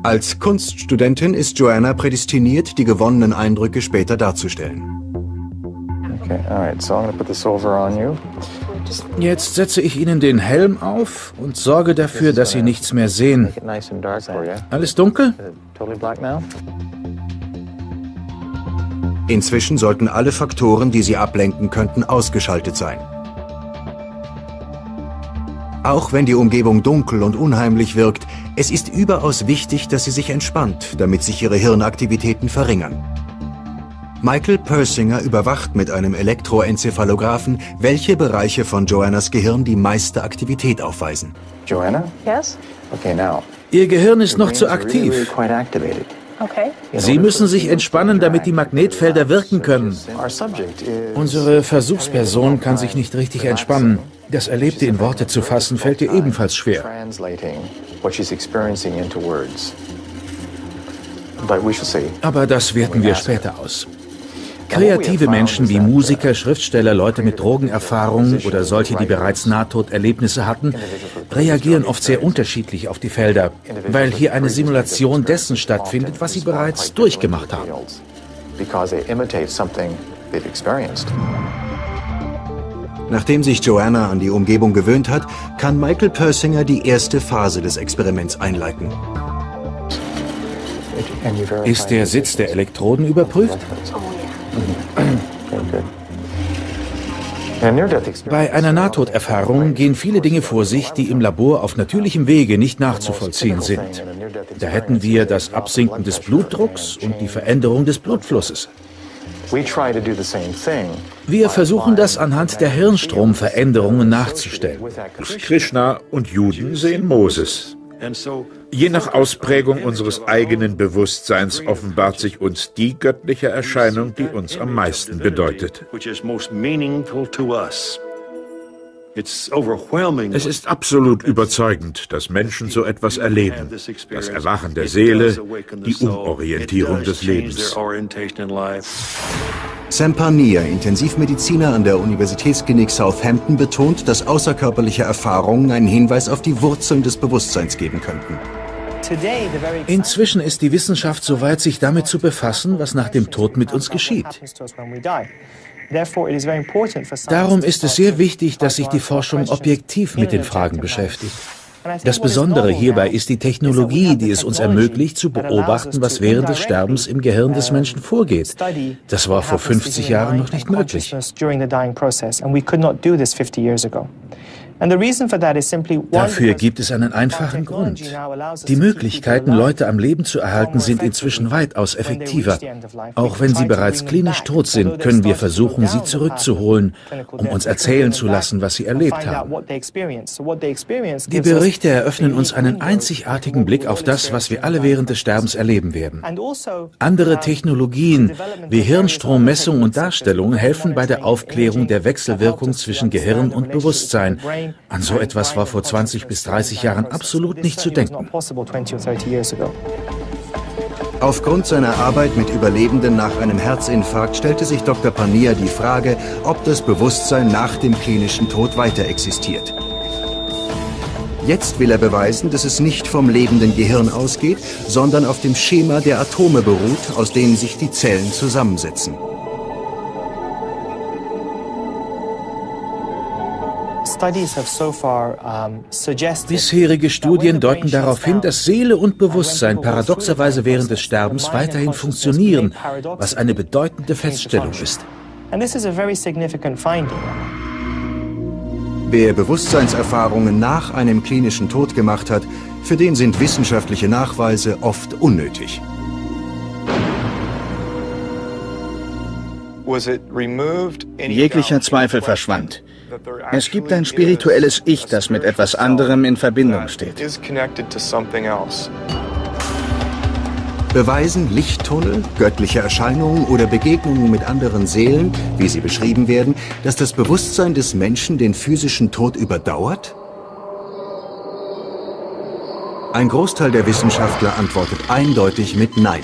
Speaker 1: Als Kunststudentin ist Joanna prädestiniert, die gewonnenen Eindrücke später darzustellen.
Speaker 4: Okay, alright, so I'm gonna put this over on you. Jetzt setze ich Ihnen den Helm auf und sorge dafür, dass Sie nichts mehr sehen. Alles dunkel?
Speaker 1: Inzwischen sollten alle Faktoren, die Sie ablenken könnten, ausgeschaltet sein. Auch wenn die Umgebung dunkel und unheimlich wirkt, es ist überaus wichtig, dass sie sich entspannt, damit sich ihre Hirnaktivitäten verringern. Michael Persinger überwacht mit einem Elektroencephalographen, welche Bereiche von Joannas Gehirn die meiste Aktivität aufweisen.
Speaker 4: Joanna? Yes? Okay, now. Ihr Gehirn ist noch zu aktiv. Sie müssen sich entspannen, damit die Magnetfelder wirken können. Unsere Versuchsperson kann sich nicht richtig entspannen. Das Erlebte in Worte zu fassen, fällt ihr ebenfalls schwer. Aber das werten wir später aus. Kreative Menschen wie Musiker, Schriftsteller, Leute mit Drogenerfahrung oder solche, die bereits Nahtoderlebnisse hatten, reagieren oft sehr unterschiedlich auf die Felder, weil hier eine Simulation dessen stattfindet, was sie bereits durchgemacht haben.
Speaker 1: Nachdem sich Joanna an die Umgebung gewöhnt hat, kann Michael Persinger die erste Phase des Experiments einleiten.
Speaker 4: Ist der Sitz der Elektroden überprüft? Bei einer Nahtoderfahrung gehen viele Dinge vor sich, die im Labor auf natürlichem Wege nicht nachzuvollziehen sind. Da hätten wir das Absinken des Blutdrucks und die Veränderung des Blutflusses. Wir versuchen das anhand der Hirnstromveränderungen nachzustellen.
Speaker 5: Krishna und Juden sehen Moses. Je nach Ausprägung unseres eigenen Bewusstseins offenbart sich uns die göttliche Erscheinung, die uns am meisten bedeutet. Es ist absolut überzeugend, dass Menschen so etwas erleben. Das Erwachen der Seele, die Umorientierung des Lebens.
Speaker 1: Sam Parnia, Intensivmediziner an der Universitätsklinik Southampton, betont, dass außerkörperliche Erfahrungen einen Hinweis auf die Wurzeln des Bewusstseins geben könnten.
Speaker 4: Inzwischen ist die Wissenschaft so weit, sich damit zu befassen, was nach dem Tod mit uns geschieht. Darum ist es sehr wichtig, dass sich die Forschung objektiv mit den Fragen beschäftigt. Das Besondere hierbei ist die Technologie, die es uns ermöglicht, zu beobachten, was während des Sterbens im Gehirn des Menschen vorgeht. Das war vor 50 Jahren noch nicht möglich. Dafür gibt es einen einfachen Grund. Die Möglichkeiten, Leute am Leben zu erhalten, sind inzwischen weitaus effektiver. Auch wenn sie bereits klinisch tot sind, können wir versuchen, sie zurückzuholen, um uns erzählen zu lassen, was sie erlebt haben. Die Berichte eröffnen uns einen einzigartigen Blick auf das, was wir alle während des Sterbens erleben werden. Andere Technologien wie Hirnstrommessung und Darstellung helfen bei der Aufklärung der Wechselwirkung zwischen Gehirn und Bewusstsein an so etwas war vor 20 bis 30 Jahren absolut nicht zu denken.
Speaker 1: Aufgrund seiner Arbeit mit Überlebenden nach einem Herzinfarkt stellte sich Dr. Pania die Frage, ob das Bewusstsein nach dem klinischen Tod weiter existiert. Jetzt will er beweisen, dass es nicht vom lebenden Gehirn ausgeht, sondern auf dem Schema der Atome beruht, aus denen sich die Zellen zusammensetzen.
Speaker 4: Bisherige Studien deuten darauf hin, dass Seele und Bewusstsein paradoxerweise während des Sterbens weiterhin funktionieren, was eine bedeutende Feststellung ist.
Speaker 1: Wer Bewusstseinserfahrungen nach einem klinischen Tod gemacht hat, für den sind wissenschaftliche Nachweise oft unnötig.
Speaker 3: Jeglicher Zweifel verschwand. Es gibt ein spirituelles Ich, das mit etwas anderem in Verbindung steht.
Speaker 1: Beweisen Lichttunnel, göttliche Erscheinungen oder Begegnungen mit anderen Seelen, wie sie beschrieben werden, dass das Bewusstsein des Menschen den physischen Tod überdauert? Ein Großteil der Wissenschaftler antwortet eindeutig mit Nein.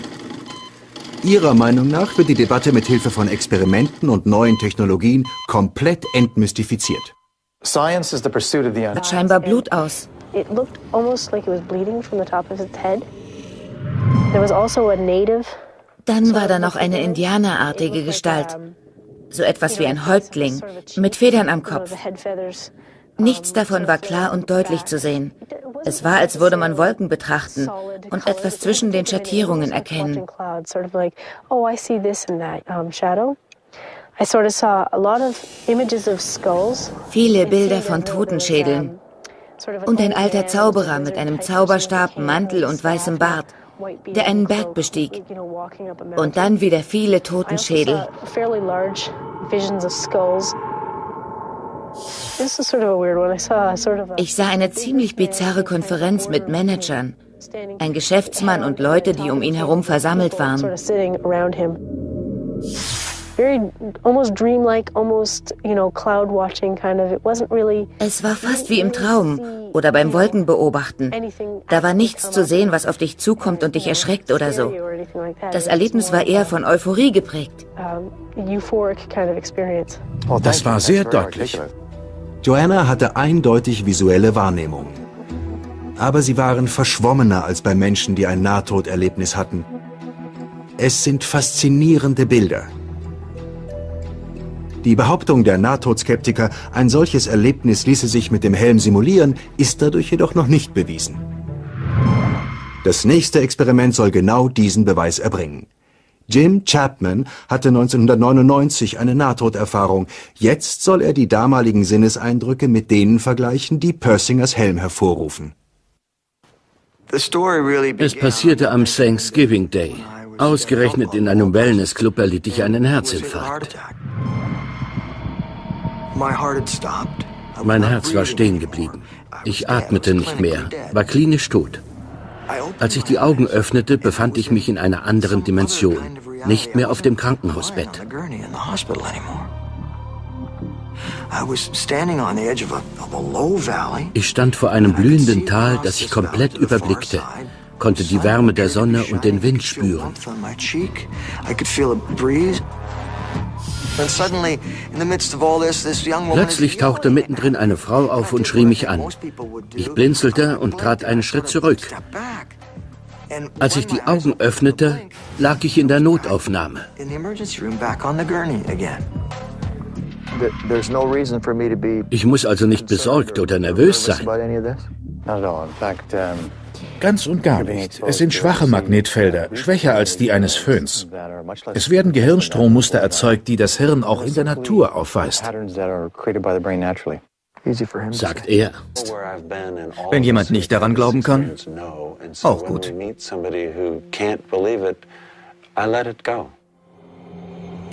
Speaker 1: Ihrer Meinung nach wird die Debatte mit Hilfe von Experimenten und neuen Technologien komplett entmystifiziert.
Speaker 6: Hat scheinbar Blut aus. Also Dann war da noch eine indianerartige Gestalt. So etwas wie ein Häuptling, mit Federn am Kopf. Nichts davon war klar und deutlich zu sehen. Es war, als würde man Wolken betrachten und etwas zwischen den Schattierungen erkennen. Viele Bilder von Totenschädeln und ein alter Zauberer mit einem Zauberstab, Mantel und weißem Bart, der einen Berg bestieg. Und dann wieder viele Totenschädel. Ich sah eine ziemlich bizarre Konferenz mit Managern, ein Geschäftsmann und Leute, die um ihn herum versammelt waren. Es war fast wie im Traum oder beim Wolkenbeobachten. Da war nichts zu sehen, was auf dich zukommt und dich erschreckt oder so. Das Erlebnis war eher von Euphorie geprägt.
Speaker 4: Das war sehr deutlich.
Speaker 1: Joanna hatte eindeutig visuelle Wahrnehmung. Aber sie waren verschwommener als bei Menschen, die ein Nahtoderlebnis hatten. Es sind faszinierende Bilder. Die Behauptung der Nahtodskeptiker, ein solches Erlebnis ließe sich mit dem Helm simulieren, ist dadurch jedoch noch nicht bewiesen. Das nächste Experiment soll genau diesen Beweis erbringen. Jim Chapman hatte 1999 eine Nahtoderfahrung. Jetzt soll er die damaligen Sinneseindrücke mit denen vergleichen, die Persingers Helm hervorrufen.
Speaker 9: Es passierte am Thanksgiving Day. Ausgerechnet in einem Wellnessclub erlitt ich einen Herzinfarkt. Mein Herz war stehen geblieben. Ich atmete nicht mehr, war klinisch tot. Als ich die Augen öffnete, befand ich mich in einer anderen Dimension, nicht mehr auf dem Krankenhausbett. Ich stand vor einem blühenden Tal, das ich komplett überblickte, konnte die Wärme der Sonne und den Wind spüren. Plötzlich tauchte mittendrin eine Frau auf und schrie mich an. Ich blinzelte und trat einen Schritt zurück. Als ich die Augen öffnete, lag ich in der Notaufnahme. Ich muss also nicht besorgt oder nervös sein.
Speaker 4: Ganz und gar nicht. Es sind schwache Magnetfelder, schwächer als die eines Föhns. Es werden Gehirnstrommuster erzeugt, die das Hirn auch in der Natur aufweist.
Speaker 9: Sagt er.
Speaker 2: Wenn jemand nicht daran glauben kann, auch gut.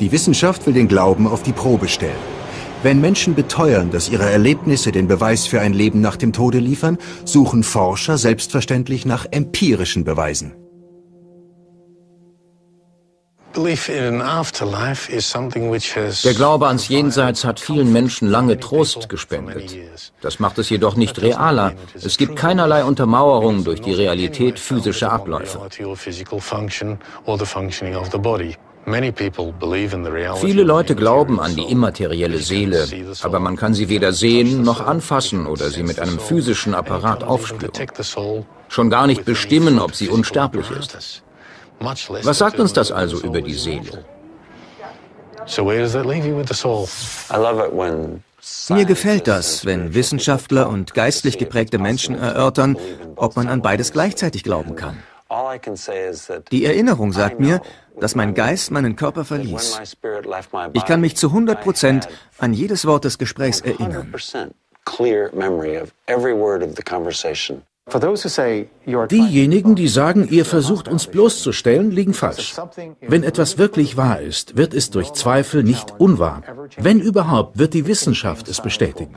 Speaker 1: Die Wissenschaft will den Glauben auf die Probe stellen. Wenn Menschen beteuern, dass ihre Erlebnisse den Beweis für ein Leben nach dem Tode liefern, suchen Forscher selbstverständlich nach empirischen Beweisen.
Speaker 8: Der Glaube ans Jenseits hat vielen Menschen lange Trost gespendet. Das macht es jedoch nicht realer. Es gibt keinerlei Untermauerung durch die Realität physischer Abläufe. Viele Leute glauben an die immaterielle Seele, aber man kann sie weder sehen noch anfassen oder sie mit einem physischen Apparat aufspüren. Schon gar nicht bestimmen, ob sie unsterblich ist. Was sagt uns das also über die Seele?
Speaker 2: Mir gefällt das, wenn Wissenschaftler und geistlich geprägte Menschen erörtern, ob man an beides gleichzeitig glauben kann. Die Erinnerung sagt mir, dass mein Geist meinen Körper verließ. Ich kann mich zu 100 Prozent an jedes Wort des Gesprächs erinnern.
Speaker 4: Diejenigen, die sagen, ihr versucht uns bloßzustellen, liegen falsch. Wenn etwas wirklich wahr ist, wird es durch Zweifel nicht unwahr. Wenn überhaupt, wird die Wissenschaft es bestätigen.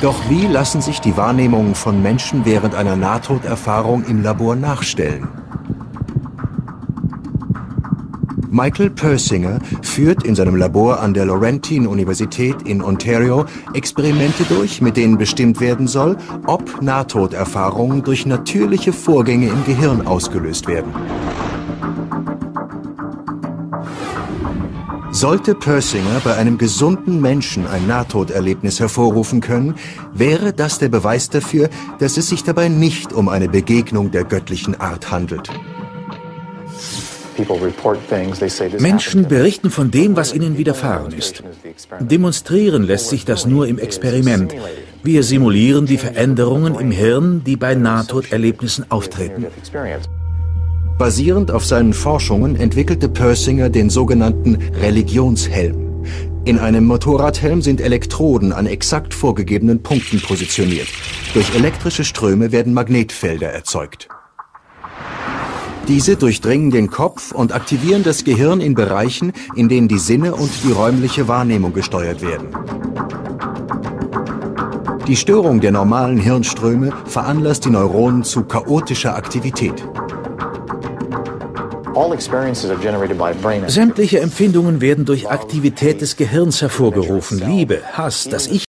Speaker 1: Doch wie lassen sich die Wahrnehmungen von Menschen während einer Nahtoderfahrung im Labor nachstellen? Michael Persinger führt in seinem Labor an der Laurentine Universität in Ontario Experimente durch, mit denen bestimmt werden soll, ob Nahtoderfahrungen durch natürliche Vorgänge im Gehirn ausgelöst werden. Sollte Persinger bei einem gesunden Menschen ein Nahtoderlebnis hervorrufen können, wäre das der Beweis dafür, dass es sich dabei nicht um eine Begegnung der göttlichen Art handelt.
Speaker 4: Menschen berichten von dem, was ihnen widerfahren ist. Demonstrieren lässt sich das nur im Experiment. Wir simulieren die Veränderungen im Hirn, die bei Nahtoderlebnissen auftreten.
Speaker 1: Basierend auf seinen Forschungen entwickelte Persinger den sogenannten Religionshelm. In einem Motorradhelm sind Elektroden an exakt vorgegebenen Punkten positioniert. Durch elektrische Ströme werden Magnetfelder erzeugt. Diese durchdringen den Kopf und aktivieren das Gehirn in Bereichen, in denen die Sinne und die räumliche Wahrnehmung gesteuert werden. Die Störung der normalen Hirnströme veranlasst die Neuronen zu chaotischer Aktivität.
Speaker 4: Sämtliche Empfindungen werden durch Aktivität des Gehirns hervorgerufen. Liebe, Hass, das Ich